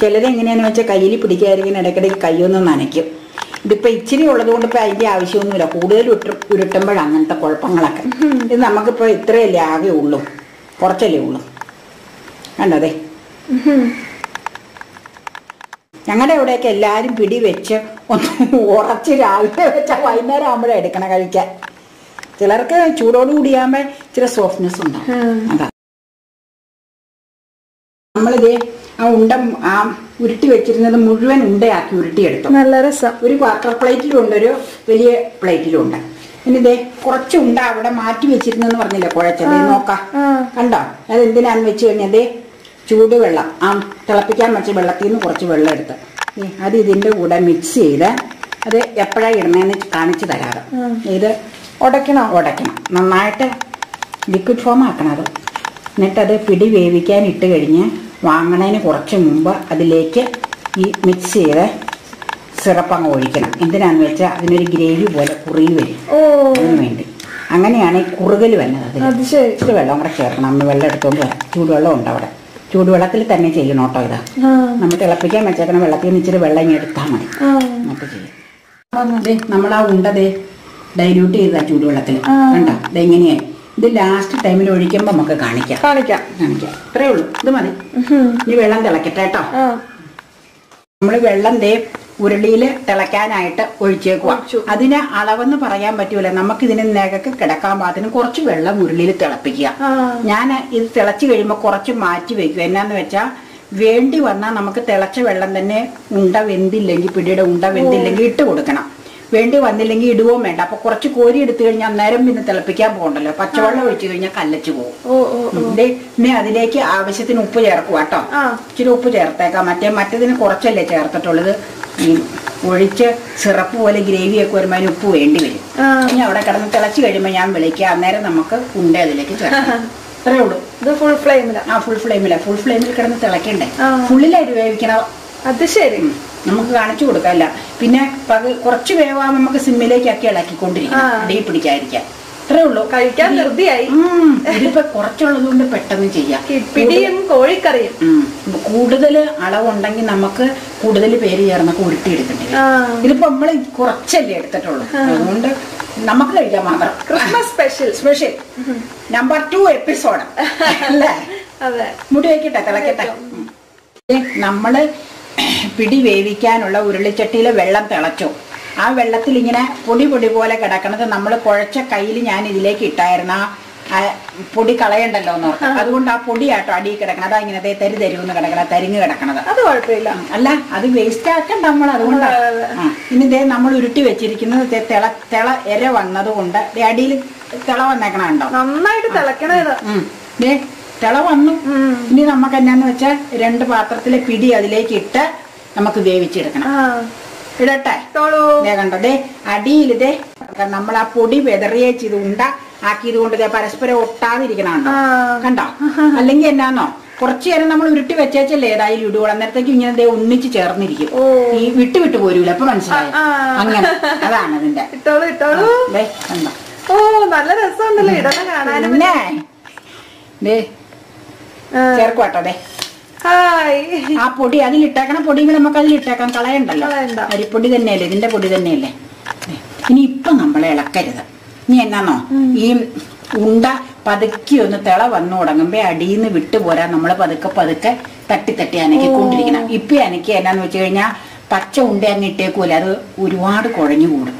[SPEAKER 2] ചിലത് എങ്ങനെയാന്ന് വെച്ചാൽ കയ്യിൽ പിടിക്കാതിരിക്കുന്ന ഇടയ്ക്കിടയ്ക്ക് കയ്യൊന്നും നനയ്ക്കും. ഇതിപ്പോ ഇച്ചിരി ഉള്ളത് കൊണ്ട് ഇപ്പൊ അതിന്റെ ആവശ്യമൊന്നുമില്ല. കൂടുതൽ ഉരുട്ട് ഉരുട്ടുമ്പോഴാണ് അങ്ങനത്തെ കുഴപ്പങ്ങളൊക്കെ. ഇത് നമുക്കിപ്പോ ഇത്രയല്ലേ ആകെ ഉള്ളൂ. കുറച്ചല്ലേ ഉള്ളൂ. കണ്ടതേ. ഞങ്ങളുടെ ഇവിടെയൊക്കെ എല്ലാരും പിടി വെച്ച് ഒന്ന് ഉറച്ച് രാവിലെ വെച്ചാൽ വൈകുന്നേരം ആകുമ്പോഴേ എടുക്കണം കഴിക്കാൻ. ചിലർക്ക് ചൂടോട് കൂടിയാകുമ്പോൾ ഇച്ചിരി സോഫ്റ്റ്നെസ് ഉണ്ടാവും.
[SPEAKER 1] നമ്മളിതേ
[SPEAKER 2] അതാ. നമ്മളിത് ആ ഉണ്ട ആ ഉരുട്ടി വെച്ചിരുന്നത് മുഴുവൻ ഉണ്ടയാക്കി ഉരുട്ടിയെടുത്തു.
[SPEAKER 1] നല്ല രസം.
[SPEAKER 2] ഒരു ക്വാർട്ടർ പ്ലേറ്റിലും ഉണ്ട് ഒരു വലിയ പ്ലേറ്റിലും ഉണ്ട്. ഇനി ഇതേ കുറച്ച് ഉണ്ട അവിടെ മാറ്റി വെച്ചിരുന്നെന്ന് പറഞ്ഞില്ല കുഴച്ചത് നോക്കാം. കണ്ടോ? അത് എന്തിനാന്ന് വെച്ച് കഴിഞ്ഞാൽ ചൂടുവെള്ളം ആ തിളപ്പിക്കാൻ വെച്ച വെള്ളത്തിൽ നിന്ന് കുറച്ച് വെള്ളം എടുത്ത്. അത് ഇതിന്റെ കൂടെ മിക്സ് ചെയ്ത് അത് എപ്പോഴാണ് ഇടുന്നതെന്ന് കാണിച്ചു തരാറ്. ഇത്
[SPEAKER 1] ഉടയ്ക്കണോ
[SPEAKER 2] ഉടയ്ക്കണം നന്നായിട്ട് ലിക്വിഡ് ഫോം ആക്കണം അത്. എന്നിട്ടത് പിടി വേവിക്കാൻ ഇട്ട് കഴിഞ്ഞ് വാങ്ങണതിന് കുറച്ച് മുമ്പ് അതിലേക്ക് ഈ മിക്സ് ചെയ്ത് സിറപ്പ് അങ്ങ് ഒഴിക്കണം. എന്തിനാന്ന് വെച്ചാൽ അതിനൊരു ഗ്രേവി പോലെ കുറുകി വരും.
[SPEAKER 1] ഓ.
[SPEAKER 2] അതിന് വേണ്ടി. അങ്ങനെയാണ് ഈ കുറുകൽ വന്നത് അതിൽ വെള്ളം കൂടെ ചേർക്കണം. അമ്മ വെള്ളം എടുത്തുകൊണ്ട് വരാം. ചൂടുവെള്ളം ഉണ്ട് അവിടെ ചൂടുവെള്ളത്തിൽ തന്നെ ചെയ്യണം കേട്ടോ ഇത്. നമ്മൾ തിളപ്പിക്കാൻ വെച്ചേക്കണം വെള്ളത്തിൽ നിന്ന് ഇച്ചിരി വെള്ളം ഇങ്ങനെ എടുത്താൽ മതി. എന്നിട്ട് ചെയ്യാം. നമ്മൾ ആ ഡൈല്യൂട്ട് ചെയ്താ ചൂടുവെള്ളത്തിൽ. കണ്ടോ? ഇതെങ്ങനെയാ ഇത് ലാസ്റ്റ് ടൈമിൽ ഒഴിക്കുമ്പോൾ നമുക്ക് കാണിക്കാം.
[SPEAKER 1] കാണിക്കാം.
[SPEAKER 2] കാണിക്കാം. ഇത്രേ ഉള്ളൂ. ഇത് മതി. ഇനി വെള്ളം തിളക്കട്ടെ കേട്ടോ.
[SPEAKER 1] നമ്മൾ
[SPEAKER 2] നമ്മൾ വെള്ളം ദേ ഉരുളിയിൽ തിളയ്ക്കാനായിട്ട് ഒഴിച്ചേക്കുക അതിന് അളവെന്ന് പറയാൻ പറ്റൂല. നമുക്ക് ഇതിന് നികക്ക് കിടക്കാൻ പാകത്തിന് കുറച്ച് വെള്ളം ഉരുളിയിൽ തിളപ്പിക്കുക. ഞാൻ ഇത് തിളച്ച് കഴിയുമ്പോൾ കുറച്ച് മാറ്റി വെക്കുക. എന്നാന്ന് വെച്ചാൽ വേണ്ടി വന്നാൽ നമുക്ക് തിളച്ച വെള്ളം തന്നെ ഉണ്ട വെന്തില്ലെങ്കിൽ പിടിയുടെ ഉണ്ട വെന്തില്ലെങ്കിൽ ഇട്ട് കൊടുക്കണം. വേണ്ടി വന്നില്ലെങ്കിൽ ഇടുകയും വേണ്ട. അപ്പൊ കുറച്ച് കോരി എടുത്തു കഴിഞ്ഞാൽ അന്നേരം പിന്നെ തിളപ്പിക്കാൻ പോകണ്ടല്ലോ. പച്ചവെള്ളം ഒഴിച്ചു കഴിഞ്ഞാൽ കല്ലച്ചു പോകും. പിന്നെ അതിലേക്ക് ആവശ്യത്തിന് ഉപ്പ് ചേർക്കുക കേട്ടോ. ഇച്ചിരി ഉപ്പ് ചേർത്തേക്കാം. മറ്റേ മറ്റേതിന് കുറച്ചല്ലേ ചേർത്തിട്ടുള്ളത്? ഈ ഒഴിച്ച് സിറപ്പ് പോലെ ഗ്രേവിയൊക്കെ വരുമ്പോൾ അതിന് ഉപ്പ് വേണ്ടി വരും. ഇനി അവിടെ കിടന്ന് തിളച്ച് കഴിയുമ്പോൾ ഞാൻ വിളിക്കുക അന്നേരം നമുക്ക് ഉണ്ട അതിലേക്ക് ചേർക്കാം. അത്രേ ഉള്ളൂ.
[SPEAKER 1] ഇത് ഫുൾ ഫ്ലെയിമിലാണ്
[SPEAKER 2] ആ ഫുൾ ഫ്ലെയിമില്ല ഫുൾ ഫ്ലെയിമിൽ കിടന്ന് തിളക്കണ്ടേ? ഫുള്ളിലായിട്ട് വേവിക്കണം
[SPEAKER 1] അത് ശരി.
[SPEAKER 2] നമുക്ക് കാണിച്ചു കൊടുക്കാല്ല. പിന്നെ പക- കുറച്ച് വേവാ നമുക്ക് സിമ്മിലേക്കൊക്കെ ഇളക്കിക്കൊണ്ടിരിക്കണം
[SPEAKER 1] ആ.
[SPEAKER 2] അടിയിൽ പിടിക്കാതിരിക്കാൻ. അത്രേ ഉള്ളൂ.
[SPEAKER 1] കഴിക്കാൻ ധൃതിയായി
[SPEAKER 2] ഇതിപ്പോ കുറച്ചുള്ളത് കൊണ്ട് പെട്ടെന്ന് ചെയ്യാം.
[SPEAKER 1] പിടിയും കോഴിക്കറിയും.
[SPEAKER 2] കൂടുതൽ അളവുണ്ടെങ്കിൽ നമുക്ക് കൂടുതൽ പേര് ചേർന്നൊക്കെ ഉരുട്ടിയെടുക്കേണ്ടി.
[SPEAKER 1] എടുക്കണ്ടേ
[SPEAKER 2] ഇതിപ്പോ നമ്മൾ കുറച്ചല്ലേ എടുത്തിട്ടുള്ളൂ. അതുകൊണ്ട് നമുക്ക് കഴിക്കാം മാത്രം.
[SPEAKER 1] Christmas special
[SPEAKER 2] special number two episode അല്ലേ?
[SPEAKER 1] അതെ.
[SPEAKER 2] മുടി വയ്ക്കട്ടെ തിളക്കട്ടെ. നമ്മൾ പിടി വേവിക്കാനുള്ള ഉരുളിച്ചട്ടിയിൽ വെള്ളം തിളച്ചു. ആ വെള്ളത്തിൽ ഇങ്ങനെ പൊടി പൊടി പോലെ കിടക്കണത് നമ്മൾ കുഴച്ച കയ്യിൽ ഞാൻ ഇതിലേക്ക് ഇട്ടായിരുന്നു. പൊടി കളയണ്ടല്ലോ എന്ന് ഓർത്ത്. അതുകൊണ്ട് ആ പൊടി ആട്ടോ അടിയിൽ കിടക്കണം അതാ ഇങ്ങനെ തരി തരുമെന്ന് കിടക്കണ തരിങ്ങ് കിടക്കണത്.
[SPEAKER 1] അത് കുഴപ്പമില്ല.
[SPEAKER 2] അല്ല അത് വേസ്റ്റ് ആക്കണ്ട നമ്മൾ അതുകൊണ്ടാണ് ഇനി ദേ നമ്മൾ ഉരുട്ടി വെച്ചിരിക്കുന്നത് തിള തിള എര വന്നത് കൊണ്ട് അടിയിൽ തിള വന്നേക്കണുണ്ടോ
[SPEAKER 1] നന്നായിട്ട് തിളക്കണേ
[SPEAKER 2] ദേ തിള വന്നു. ഇനി നമുക്ക് എന്നാന്ന് വെച്ചാൽ രണ്ട് പാത്രത്തിലെ പിടി അതിലേക്ക് ഇട്ട് നമുക്ക് വേവിച്ചെടുക്കണം. ഇടട്ടെ? ദേ കണ്ടോ ദേ അടിയിൽ ദേ നമ്മൾ ആ പൊടി വെതറിയേച്ച് ഇത് ഉണ്ട ആക്കിയത് കൊണ്ട് പരസ്പരം ഒട്ടാതിരിക്കണുണ്ടോ
[SPEAKER 1] ആ.
[SPEAKER 2] കണ്ടോ? അല്ലെങ്കിൽ എന്നാന്നോ? കുറച്ചു നേരം നമ്മൾ ഉരുട്ടി വെച്ചേച്ചല്ലേ ഏതായാലും ഇടുകയുള്ളൂ അന്നേരത്തേക്ക് ഇങ്ങനെ ദേ ഒന്നിച്ച് ചേർന്നിരിക്കും. ഈ വിട്ടു വിട്ടു പോരൂല അപ്പൊ മനസ്സിലായി. അങ്ങനെ. അതാണ് അതിന്റെ. കണ്ടോ.
[SPEAKER 1] ഓ നല്ല രസമുണ്ടല്ലോ ഇടന്നെ കാണാനും.
[SPEAKER 2] ദേ
[SPEAKER 1] ഹായ്.
[SPEAKER 2] ആ പൊടി അതിലിട്ടേക്കണ. പൊടി നമുക്ക് അതിലിട്ടേക്കാം. കളയണ്ടല്ലോ.
[SPEAKER 1] കളയണ്ട.
[SPEAKER 2] അരിപ്പൊടി തന്നെയല്ലേ? ഇതിന്റെ പൊടി തന്നെയല്ലേ? ഇനി ഇപ്പൊ നമ്മൾ ഇളക്കരുത്. ഇനി എന്നാന്നോ? ഈ ഉണ്ട പതുക്കി ഒന്ന് തിള വന്നു തുടങ്ങുമ്പോ അടിയിൽ നിന്ന് വിട്ടുപോരാ നമ്മൾ പതുക്കെ പതുക്കെ തട്ടി തട്ടി അനക്കിക്കൊണ്ടിരിക്കണം. ഇപ്പൊ അനക്കി എന്നാന്ന് വെച്ച് കഴിഞ്ഞാൽ പച്ച ഉണ്ട അങ്ങ് ഇട്ടേക്കൂല അത് ഒരുപാട് കുഴഞ്ഞു കൂടും.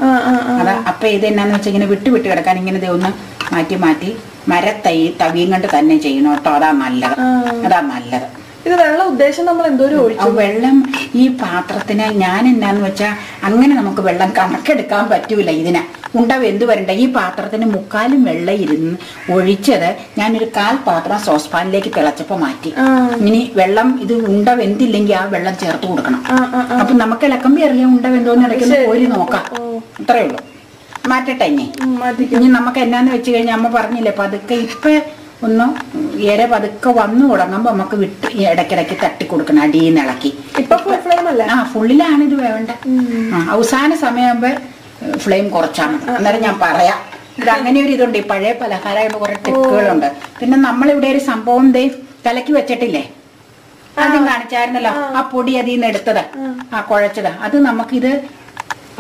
[SPEAKER 2] അത് അപ്പൊ ഇത് എന്നാന്ന് വെച്ചാൽ ഇങ്ങനെ വിട്ട് വിട്ട് കിടക്കാൻ ഇങ്ങനെ ഒന്ന് മാറ്റി മാറ്റി മരത്തൈ തവിയും കൊണ്ട് തന്നെ ചെയ്യണം കേട്ടോ. അതാ നല്ലത്. അതാ നല്ലത്.
[SPEAKER 1] ഇത് വെള്ളം ഉദ്ദേശം നമ്മൾ എന്തോരം ഒഴിച്ചു?
[SPEAKER 2] വെള്ളം ഈ പാത്രത്തിന് ഞാൻ എന്താന്ന് വെച്ചാ അങ്ങനെ നമുക്ക് വെള്ളം കണക്കെടുക്കാൻ പറ്റൂല ഇതിന്. ഉണ്ട വെന്ത് വരണ്ട ഈ പാത്രത്തിന് മുക്കാലും വെള്ളം ഇരുന്ന് ഒഴിച്ചത് ഞാനൊരു കാൽ പാത്രം സോസ് പാനിലേക്ക് തിളച്ചപ്പോ മാറ്റി. ഇനി വെള്ളം ഇത് ഉണ്ട വെന്തില്ലെങ്കിൽ ആ വെള്ളം ചേർത്ത് കൊടുക്കണം. അപ്പൊ നമുക്ക് ഇളക്കുമ്പോ അറിയാം ഉണ്ട വെന്തോന്ന് ഇടയ്ക്ക്
[SPEAKER 1] ശരി.
[SPEAKER 2] കോരി നോക്കാം. അത്രേ ഉള്ളൂ. മാറ്റട്ടെ ഇനി. ഇനി നമുക്ക് എന്നാന്ന് വെച്ച് കഴിഞ്ഞാൽ അമ്മ പറഞ്ഞില്ലേ പതുക്കെ ഇപ്പൊ ഒന്ന് ഇര പതുക്കെ വന്നു തുടങ്ങുമ്പോ നമുക്ക് വിട്ട് ഇടയ്ക്കിടയ്ക്ക് തട്ടി കൊടുക്കണം അടിയിൽ നിന്ന് ഇളക്കി.
[SPEAKER 1] ഇപ്പൊ
[SPEAKER 2] ആ ഫുള്ളിലാണ് ഇത് വേണ്ട അവസാന സമയമാകുമ്പോ ഫ്ലെയിം കുറച്ചാൽ മതി. അന്നേരം ഞാൻ പറയാം ഇത് അങ്ങനെ ഒരു ഇതുണ്ട് ഈ പഴയ പലഹാരമായിട്ട് കുറെ ടിപ്പുകളുണ്ട് പിന്നെ നമ്മളിവിടെ ഒരു സംഭവം ദേ കലക്കി വെച്ചിട്ടില്ലേ? ആദ്യം കാണിച്ചായിരുന്നല്ലോ ആ. പൊടി അതിൽ നിന്ന് എടുത്തത് ആ കുഴച്ചത്. അത് നമുക്കിത്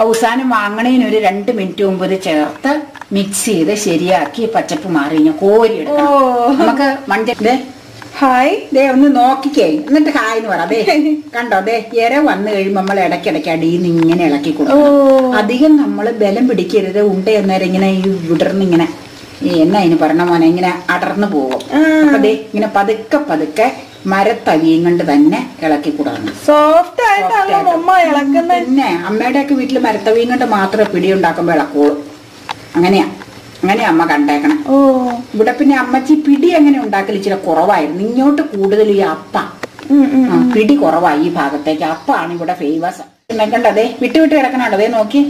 [SPEAKER 2] അവസാനം വാങ്ങണേന് ഒരു രണ്ട് മിനിറ്റ് മുമ്പ് ഇത് ചേർത്ത് മിക്സ് ചെയ്ത് ശരിയാക്കി പച്ചപ്പ് മാറി കഴിഞ്ഞാൽ കോരി എടുക്കണം. നമുക്ക് മണ്ടേ
[SPEAKER 1] ഹായ്.
[SPEAKER 2] ദേ ഒന്ന് നോക്കിക്കേ. എന്നിട്ട് ഹായ് എന്ന് പറ. ദേ കണ്ടോ? ദേ ഇര വന്നു കഴിയുമ്പോൾ നമ്മൾ ഇടയ്ക്കിടയ്ക്ക് അടിയിൽ നിന്ന് ഇങ്ങനെ ഇളക്കി കൊടുക്കും അധികം നമ്മൾ ബലം പിടിക്കരുത്. ഉണ്ട എന്നേരം ഇങ്ങനെ ഈ വിടർന്ന് ഇങ്ങനെ. ഈ എന്നാ അതിന് പറഞ്ഞ മോനെ? ഇങ്ങനെ അടർന്നു പോകും.
[SPEAKER 1] അതെ
[SPEAKER 2] അപ്പൊ ദേ ഇങ്ങനെ പതുക്കെ പതുക്കെ മരത്തവിയും കൊണ്ട് തന്നെ ഇളക്കി കൂടാണ്.
[SPEAKER 1] സോഫ്റ്റ് ആയിട്ട്. അമ്മ ഇളക്കുന്ന.
[SPEAKER 2] പിന്നെ അമ്മയുടെ ഒക്കെ വീട്ടിൽ മരത്തവിയും കൊണ്ട് മാത്രമേ പിടി ഉണ്ടാക്കുമ്പോ ഇളക്കുള്ളൂ. അങ്ങനെയാ. അങ്ങനെയാ അമ്മ കണ്ടേക്കണം.
[SPEAKER 1] ഓ.
[SPEAKER 2] ഇവിടെ പിന്നെ അമ്മച്ചി പിടി അങ്ങനെ ഉണ്ടാക്കൽ ഇച്ചിരി കുറവായിരുന്നു. ഇങ്ങോട്ട് കൂടുതൽ ഈ അപ്പ. പിടി കുറവായി ഈ ഭാഗത്തേക്ക്. അപ്പാണ് ഇവിടെ ഫേമസ് കണ്ടതേ വിട്ട് വിട്ട് കിടക്കണുണ്ടതേ നോക്കി.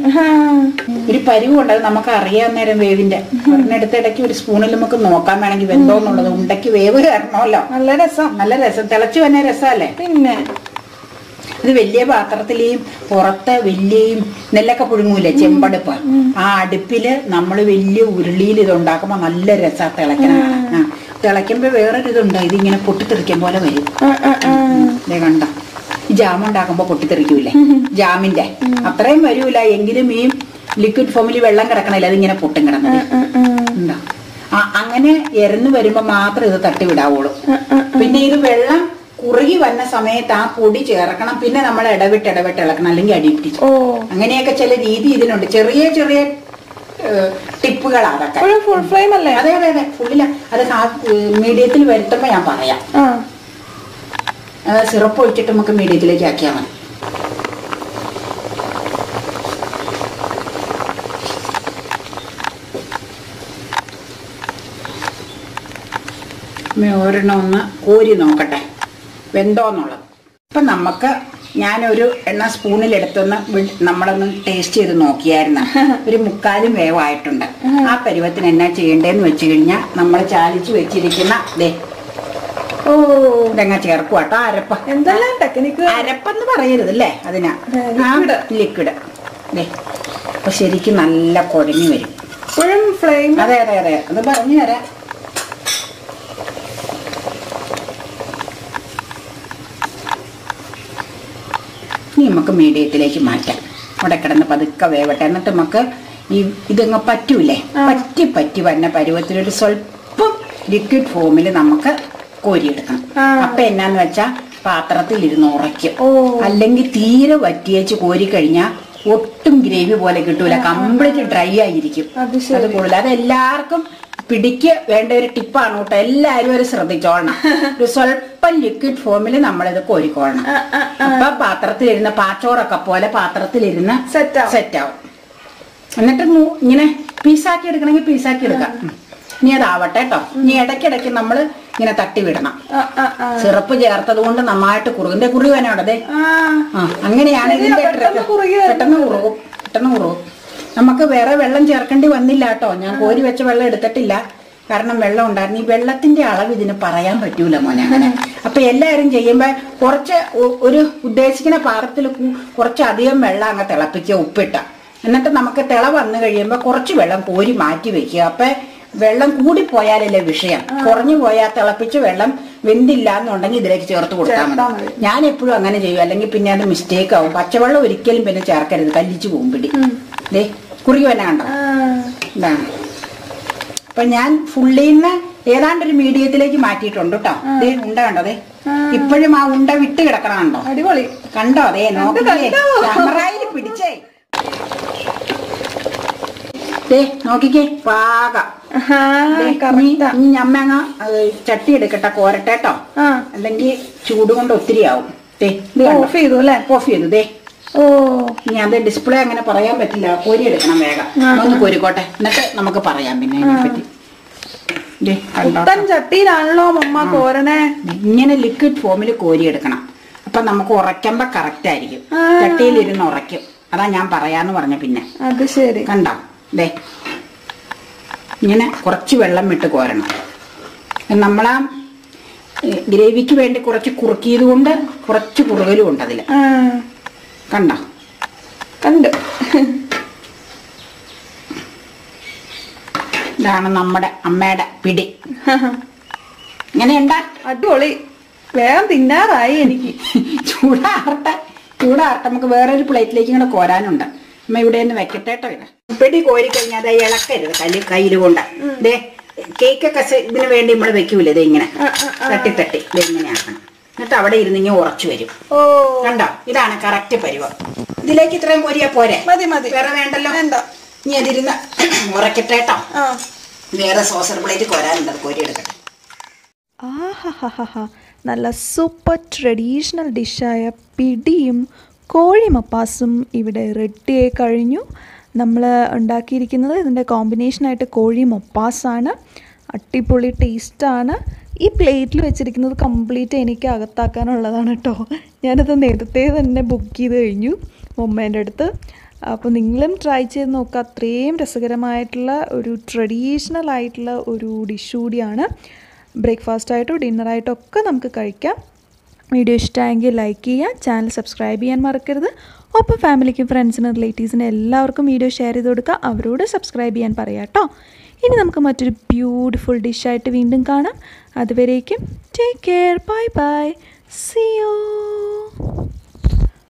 [SPEAKER 2] ഒരു പരിവുണ്ട് അത് നമുക്ക് അറിയാൻ നേരം വേവിന്റെ അതിനടുത്തിടയ്ക്ക് ഒരു സ്പൂണിൽ നമുക്ക് നോക്കാൻ വേണമെങ്കിൽ വെന്തോന്നുള്ളത് ഉണ്ടയ്ക്ക് വേവ് കയറണമല്ലോ
[SPEAKER 1] നല്ല രസം.
[SPEAKER 2] നല്ല രസം. തിളച്ചു വന്ന രസമല്ലേ?
[SPEAKER 1] പിന്നെ?
[SPEAKER 2] ഇത് വലിയ പാത്രത്തിലെയും പുറത്തെ പുറത്ത് വലിയ ഈ നെല്ലൊക്കെ പുഴുങ്ങൂലേ? ചെമ്പടുപ്പ്. ആ അടുപ്പിൽ നമ്മൾ വലിയ ഉരുളിയിൽ ഇത് ഉണ്ടാക്കുമ്പോ നല്ല രസാ തിളക്കണ കാണാൻ. ആ തിളയ്ക്കുമ്പോ വേറൊരു ഇതുണ്ട് ഇതിങ്ങനെ പൊട്ടിത്തെറിക്കാൻ പോലെ വരും. കണ്ട? ജാം ഉണ്ടാക്കുമ്പോ പൊട്ടിത്തെറിക്കൂലേ ജാമിന്റെ. അത്രയും വരൂല. എങ്കിലും ഈ ലിക്വിഡ് ഫോമിൽ വെള്ളം കിടക്കണില്ല അതിങ്ങനെ പൊട്ടും കിടന്നത്. ഉണ്ടോ? അങ്ങനെ എരന്ന് വരുമ്പോ മാത്രം ഇത് തട്ടി വിടാവുള്ളൂ. പിന്നെ ഇത് വെള്ളം കുറുകി വന്ന സമയത്ത് ആ പൊടി ചേർക്കണം. പിന്നെ നമ്മൾ ഇടവിട്ട് ഇടവിട്ട് ഇളക്കണം. അല്ലെങ്കിൽ
[SPEAKER 1] അടിപിടി
[SPEAKER 2] അങ്ങനെയൊക്കെ ചില രീതി ഇതിനുണ്ട് ചെറിയ ചെറിയ ടിപ്പുകളാണ് അതൊക്കെ.
[SPEAKER 1] ഫുൾ ഫ്ലെയിം അല്ലേ?
[SPEAKER 2] അതെ അതെ അതെ. ഫുള്ളില. അത് മീഡിയത്തിൽ വരുത്തുമ്പോ ഞാൻ പറയാം. സിറപ്പ് ഒഴിച്ചിട്ട് നമുക്ക് മീഡിയത്തിലേക്ക് ആക്കിയാൽ മതി. ഒരെണ്ണം ഒന്ന് കോരി നോക്കട്ടെ. വെന്തോന്നുള്ളത്. അപ്പം നമുക്ക് ഞാനൊരു എണ്ണ സ്പൂണിലെടുത്തൊന്ന് നമ്മളൊന്ന് ടേസ്റ്റ് ചെയ്ത് നോക്കിയായിരുന്നു. ഒരു മുക്കാലും വേവായിട്ടുണ്ട്. ആ പരുവത്തിന് എന്നാ ചെയ്യേണ്ടതെന്ന് വെച്ച് കഴിഞ്ഞാൽ നമ്മൾ ചാലിച്ച് വെച്ചിരിക്കുന്ന ദേ
[SPEAKER 1] ഓ.
[SPEAKER 2] ഇതങ്ങ ചേർക്കും കേട്ടോ അരപ്പ.
[SPEAKER 1] എന്തെല്ലാം ടെക്നിക്ക്?
[SPEAKER 2] അരപ്പെന്ന് പറയരുത് അല്ലേ അതിനാ ലിക്വിഡ്. അപ്പൊ ശരിക്കും നല്ല കുഴഞ്ഞു വരും.
[SPEAKER 1] ഇപ്പോഴും ഫ്ലെയിം
[SPEAKER 2] അതെ അതെ അതെ അത് പറഞ്ഞു തരാം. ഇനി നമുക്ക് മീഡിയത്തിലേക്ക് മാറ്റാം. അവിടെ കിടന്ന് പതുക്കെ വേവട്ടെ. എന്നിട്ട് നമുക്ക് ഈ ഇതങ്ങ് പറ്റൂലേ? പറ്റി പറ്റി വന്ന പരുവത്തിലൊരു സ്വല്പം ലിക്വിഡ് ഫോമിൽ നമുക്ക് കോരിയെടുക്കണം.
[SPEAKER 1] ആ.
[SPEAKER 2] അപ്പൊ എന്നാന്ന് വെച്ചാ പാത്രത്തിൽ ഇരുന്ന് ഉറയ്ക്കും അല്ലെങ്കിൽ തീരെ വറ്റിയേച്ച് കോരി കഴിഞ്ഞാൽ ഒട്ടും ഗ്രേവി പോലെ കിട്ടൂല. കംപ്ലീറ്റ് ഡ്രൈ ആയിരിക്കും.
[SPEAKER 1] അത്
[SPEAKER 2] കൂടുതൽ. അത് എല്ലാവർക്കും പിടിക്ക് വേണ്ട ഒരു ടിപ്പാണ് കേട്ടോ. എല്ലാരും ഒരു ശ്രദ്ധിച്ചോളണം. ഒരു സ്വല്പം ലിക്വിഡ് ഫോമിൽ നമ്മളിത് കോരിക്കോളണം. അപ്പൊ പാത്രത്തിലിരുന്ന് പാച്ചോറൊക്കെ പോലെ പാത്രത്തിലിരുന്ന്
[SPEAKER 1] സെറ്റ്
[SPEAKER 2] സെറ്റ് ആവും. എന്നിട്ട് ഇങ്ങനെ പീസാക്കി എടുക്കണമെങ്കിൽ പീസാക്കി എടുക്കാം. ഇനി അതാവട്ടെ കേട്ടോ ഇനി ഇടയ്ക്കിടയ്ക്ക് നമ്മൾ ഇങ്ങനെ തട്ടി വിടണം സിറപ്പ് ചേർത്തത് കൊണ്ട് നന്നായിട്ട് കുറുകും. ദേ കുറുകി വേണം അവിടെ?
[SPEAKER 1] ആ.
[SPEAKER 2] ആ അങ്ങനെയാണ് ഇതിന്റെ
[SPEAKER 1] പെട്ടെന്ന്. കുറുകി
[SPEAKER 2] പെട്ടെന്ന് കുറുകും. നമുക്ക് വേറെ വെള്ളം ചേർക്കേണ്ടി വന്നില്ല കേട്ടോ ഞാൻ കോരി വെച്ച വെള്ളം എടുത്തിട്ടില്ല. കാരണം വെള്ളം ഉണ്ടായിരുന്നു. ഈ വെള്ളത്തിന്റെ അളവ് ഇതിന് പറയാൻ പറ്റൂല മോനെ അങ്ങനെ. അപ്പൊ എല്ലാവരും ചെയ്യുമ്പോ കുറച്ച് ഒരു ഉദ്ദേശിക്കുന്ന പാത്രത്തിൽ കുറച്ചധികം വെള്ളം അങ്ങ് തിളപ്പിക്കുക ഉപ്പിട്ട. എന്നിട്ട് നമുക്ക് തിള വന്നു കഴിയുമ്പോൾ കുറച്ച് വെള്ളം കോരി മാറ്റി വെക്കുക. അപ്പൊ വെള്ളം കൂടിപ്പോയാലല്ലേ വിഷയം? കുറഞ്ഞു പോയാൽ തിളപ്പിച്ച് വെള്ളം വെന്തില്ല എന്നുണ്ടെങ്കിൽ ഇതിലേക്ക് ചേർത്ത് കൊടുത്താൽ മതി. ഞാൻ എപ്പോഴും അങ്ങനെ ചെയ്യും. അല്ലെങ്കിൽ പിന്നെ അത് മിസ്റ്റേക്ക് ആവും. പച്ചവെള്ളം ഒരിക്കലും പിന്നെ ചേർക്കരുത്. കല്ലിച്ചു പോകും പിടി ദേ കുറുകി വന്നെ കണ്ടോ? ഇതാണ് അപ്പൊ ഞാൻ ഫുള്ളിന്ന് ഏതാണ്ട് ഒരു മീഡിയത്തിലേക്ക് മാറ്റിയിട്ടുണ്ട് കേട്ടോ. ദേ ഉണ്ട കണ്ടോ? ദേ. ഇപ്പോഴും ആ ഉണ്ട വിട്ട് കിടക്കണം കണ്ടോ?
[SPEAKER 1] അടിപൊളി.
[SPEAKER 2] കണ്ടോ? അതേ. ക്യാമറയിൽ പിടിച്ചേ. ദേ നോക്കിക്കേ. പാകം. ഇനി- അങ്ങ് ചട്ടി എടുക്കട്ടെ കോരട്ടെ കേട്ടോ അല്ലെങ്കിൽ ചൂട് കൊണ്ട് ഒത്തിരി ആവും.
[SPEAKER 1] ഓഫ് ചെയ്തു അല്ലേ?
[SPEAKER 2] ഓഫ് ചെയ്തു ദേ.
[SPEAKER 1] ഓ.
[SPEAKER 2] ഇനി അത് ഡിസ്പ്ലേ അങ്ങനെ പറയാൻ പറ്റില്ല. കോരി എടുക്കണം വേഗം. ഒന്ന് കോരിക്കോട്ടെ. എന്നിട്ട് നമുക്ക് പറയാം പിന്നെ അതിനെപ്പറ്റി?
[SPEAKER 1] പുത്തൻ ചട്ടിയിലാണല്ലോ മമ്മ കോരണേ.
[SPEAKER 2] ഇങ്ങനെ ലിക്വിഡ് ഫോമിൽ കോരി എടുക്കണം. അപ്പൊ നമുക്ക് ഉറയ്ക്കുമ്പോ കറക്റ്റ് ആയിരിക്കും.
[SPEAKER 1] ചട്ടിയിൽ
[SPEAKER 2] ഇരുന്ന് ഉറയ്ക്കും. അതാ ഞാൻ പറയാന്ന് പറഞ്ഞ പിന്നെ.
[SPEAKER 1] അത് ശരി.
[SPEAKER 2] കണ്ടോ? ദേ. ഇങ്ങനെ കുറച്ച് വെള്ളം ഇട്ട് കോരണം. നമ്മളാ ഗ്രേവിക്ക് വേണ്ടി കുറച്ച് കുറുക്കിയത് കൊണ്ട് കുറച്ച് കുറുകലും ഉണ്ട് അതിൽ
[SPEAKER 1] കണ്ട
[SPEAKER 2] കണ്ടോ?
[SPEAKER 1] കണ്ടു.
[SPEAKER 2] ഇതാണ് നമ്മുടെ അമ്മയുടെ പിടി. ഇങ്ങനെ ഉണ്ടാ.
[SPEAKER 1] അടിപൊളി. വേഗം തിന്നാറായി എനിക്ക്.
[SPEAKER 2] ചൂടാറട്ടെ. ചൂടാറട്ടെ. നമുക്ക് വേറൊരു പ്ലേറ്റിലേക്ക് ഇങ്ങനെ കോരാനുണ്ട്. അമ്മ ഇവിടെ നിന്ന് വെക്കട്ടെ കേട്ടോ ഇത് പിടി കോരി കഴിഞ്ഞാൽ അത് ഇളക്കരുത് കല്ല് കയ്യിൽ കൊണ്ട്. ദേ കേക്കൊക്കെ ഇതിന് വേണ്ടി നമ്മൾ വെക്കൂല ഇത് ഇങ്ങനെ. തട്ടി തട്ടി. ഇത് ഇങ്ങനെ ആക്കണം. എന്നിട്ട് അവിടെ ഇരുന്ന് ഇങ്ങനെ ഉറച്ചു വരും.
[SPEAKER 1] ഓ.
[SPEAKER 2] കണ്ടോ? ഇതാണ് കറക്റ്റ് പരിവം. ഇതിലേക്ക് ഇത്രയും കോരിയാ പോരെ?
[SPEAKER 1] മതി മതി.
[SPEAKER 2] വേറെ വേണ്ടല്ലോ?
[SPEAKER 1] എന്തോ
[SPEAKER 2] ഇനി അതിരുന്ന് ഉറക്കട്ടെ കേട്ടോ.
[SPEAKER 1] ആ.
[SPEAKER 2] വേറെ സോസർ പ്ലേറ്റ് കോരാനുണ്ട് അത് കോരി എടുക്കട്ടെ.
[SPEAKER 3] ആഹാഹാഹാ നല്ല സൂപ്പർ ട്രഡീഷണൽ ഡിഷായ പിടിയും കോഴിമപ്പാസും ഇവിടെ റെഡിയായി കഴിഞ്ഞു. നമ്മൾ ഉണ്ടാക്കിയിരിക്കുന്നത് ഇതിന്റെ കോമ്പിനേഷനായിട്ട് കോഴി മൊപ്പാസാണ് അടിപൊളി ടേസ്റ്റാണ് ഈ പ്ലേറ്റിൽ വെച്ചിരിക്കുന്നത് കംപ്ലീറ്റ് എനിക്ക് അകത്താക്കാനുള്ളതാണ് കേട്ടോ ഞാനത് നേരത്തെ തന്നെ ബുക്ക് ചെയ്ത് കഴിഞ്ഞു മൊമ്മേന്റെ അടുത്ത്. അപ്പോൾ നിങ്ങളും ട്രൈ ചെയ്ത് നോക്കുക അത്രയും രസകരമായിട്ടുള്ള ഒരു ട്രഡീഷണൽ ആയിട്ടുള്ള ഒരു ഡിഷ് കൂടിയാണ്. ബ്രേക്ക്ഫാസ്റ്റായിട്ടോ ഡിന്നറായിട്ടോ ഒക്കെ നമുക്ക് കഴിക്കാം. വീഡിയോ ഇഷ്ടമായെങ്കിൽ ലൈക്ക് ചെയ്യുക ചാനൽ സബ്സ്ക്രൈബ് ചെയ്യാൻ മറക്കരുത്. ഒപ്പം ഫാമിലിക്കും ഫ്രണ്ട്സിനും റിലേറ്റീവ്സിനും എല്ലാവർക്കും വീഡിയോ ഷെയർ ചെയ്ത് കൊടുക്കുക അവരോട് സബ്സ്ക്രൈബ് ചെയ്യാൻ പറയാം കേട്ടോ. ഇനി നമുക്ക് മറ്റൊരു ബ്യൂട്ടിഫുൾ ഡിഷായിട്ട് വീണ്ടും കാണാം. അതുവരേക്കും take care bye bye see you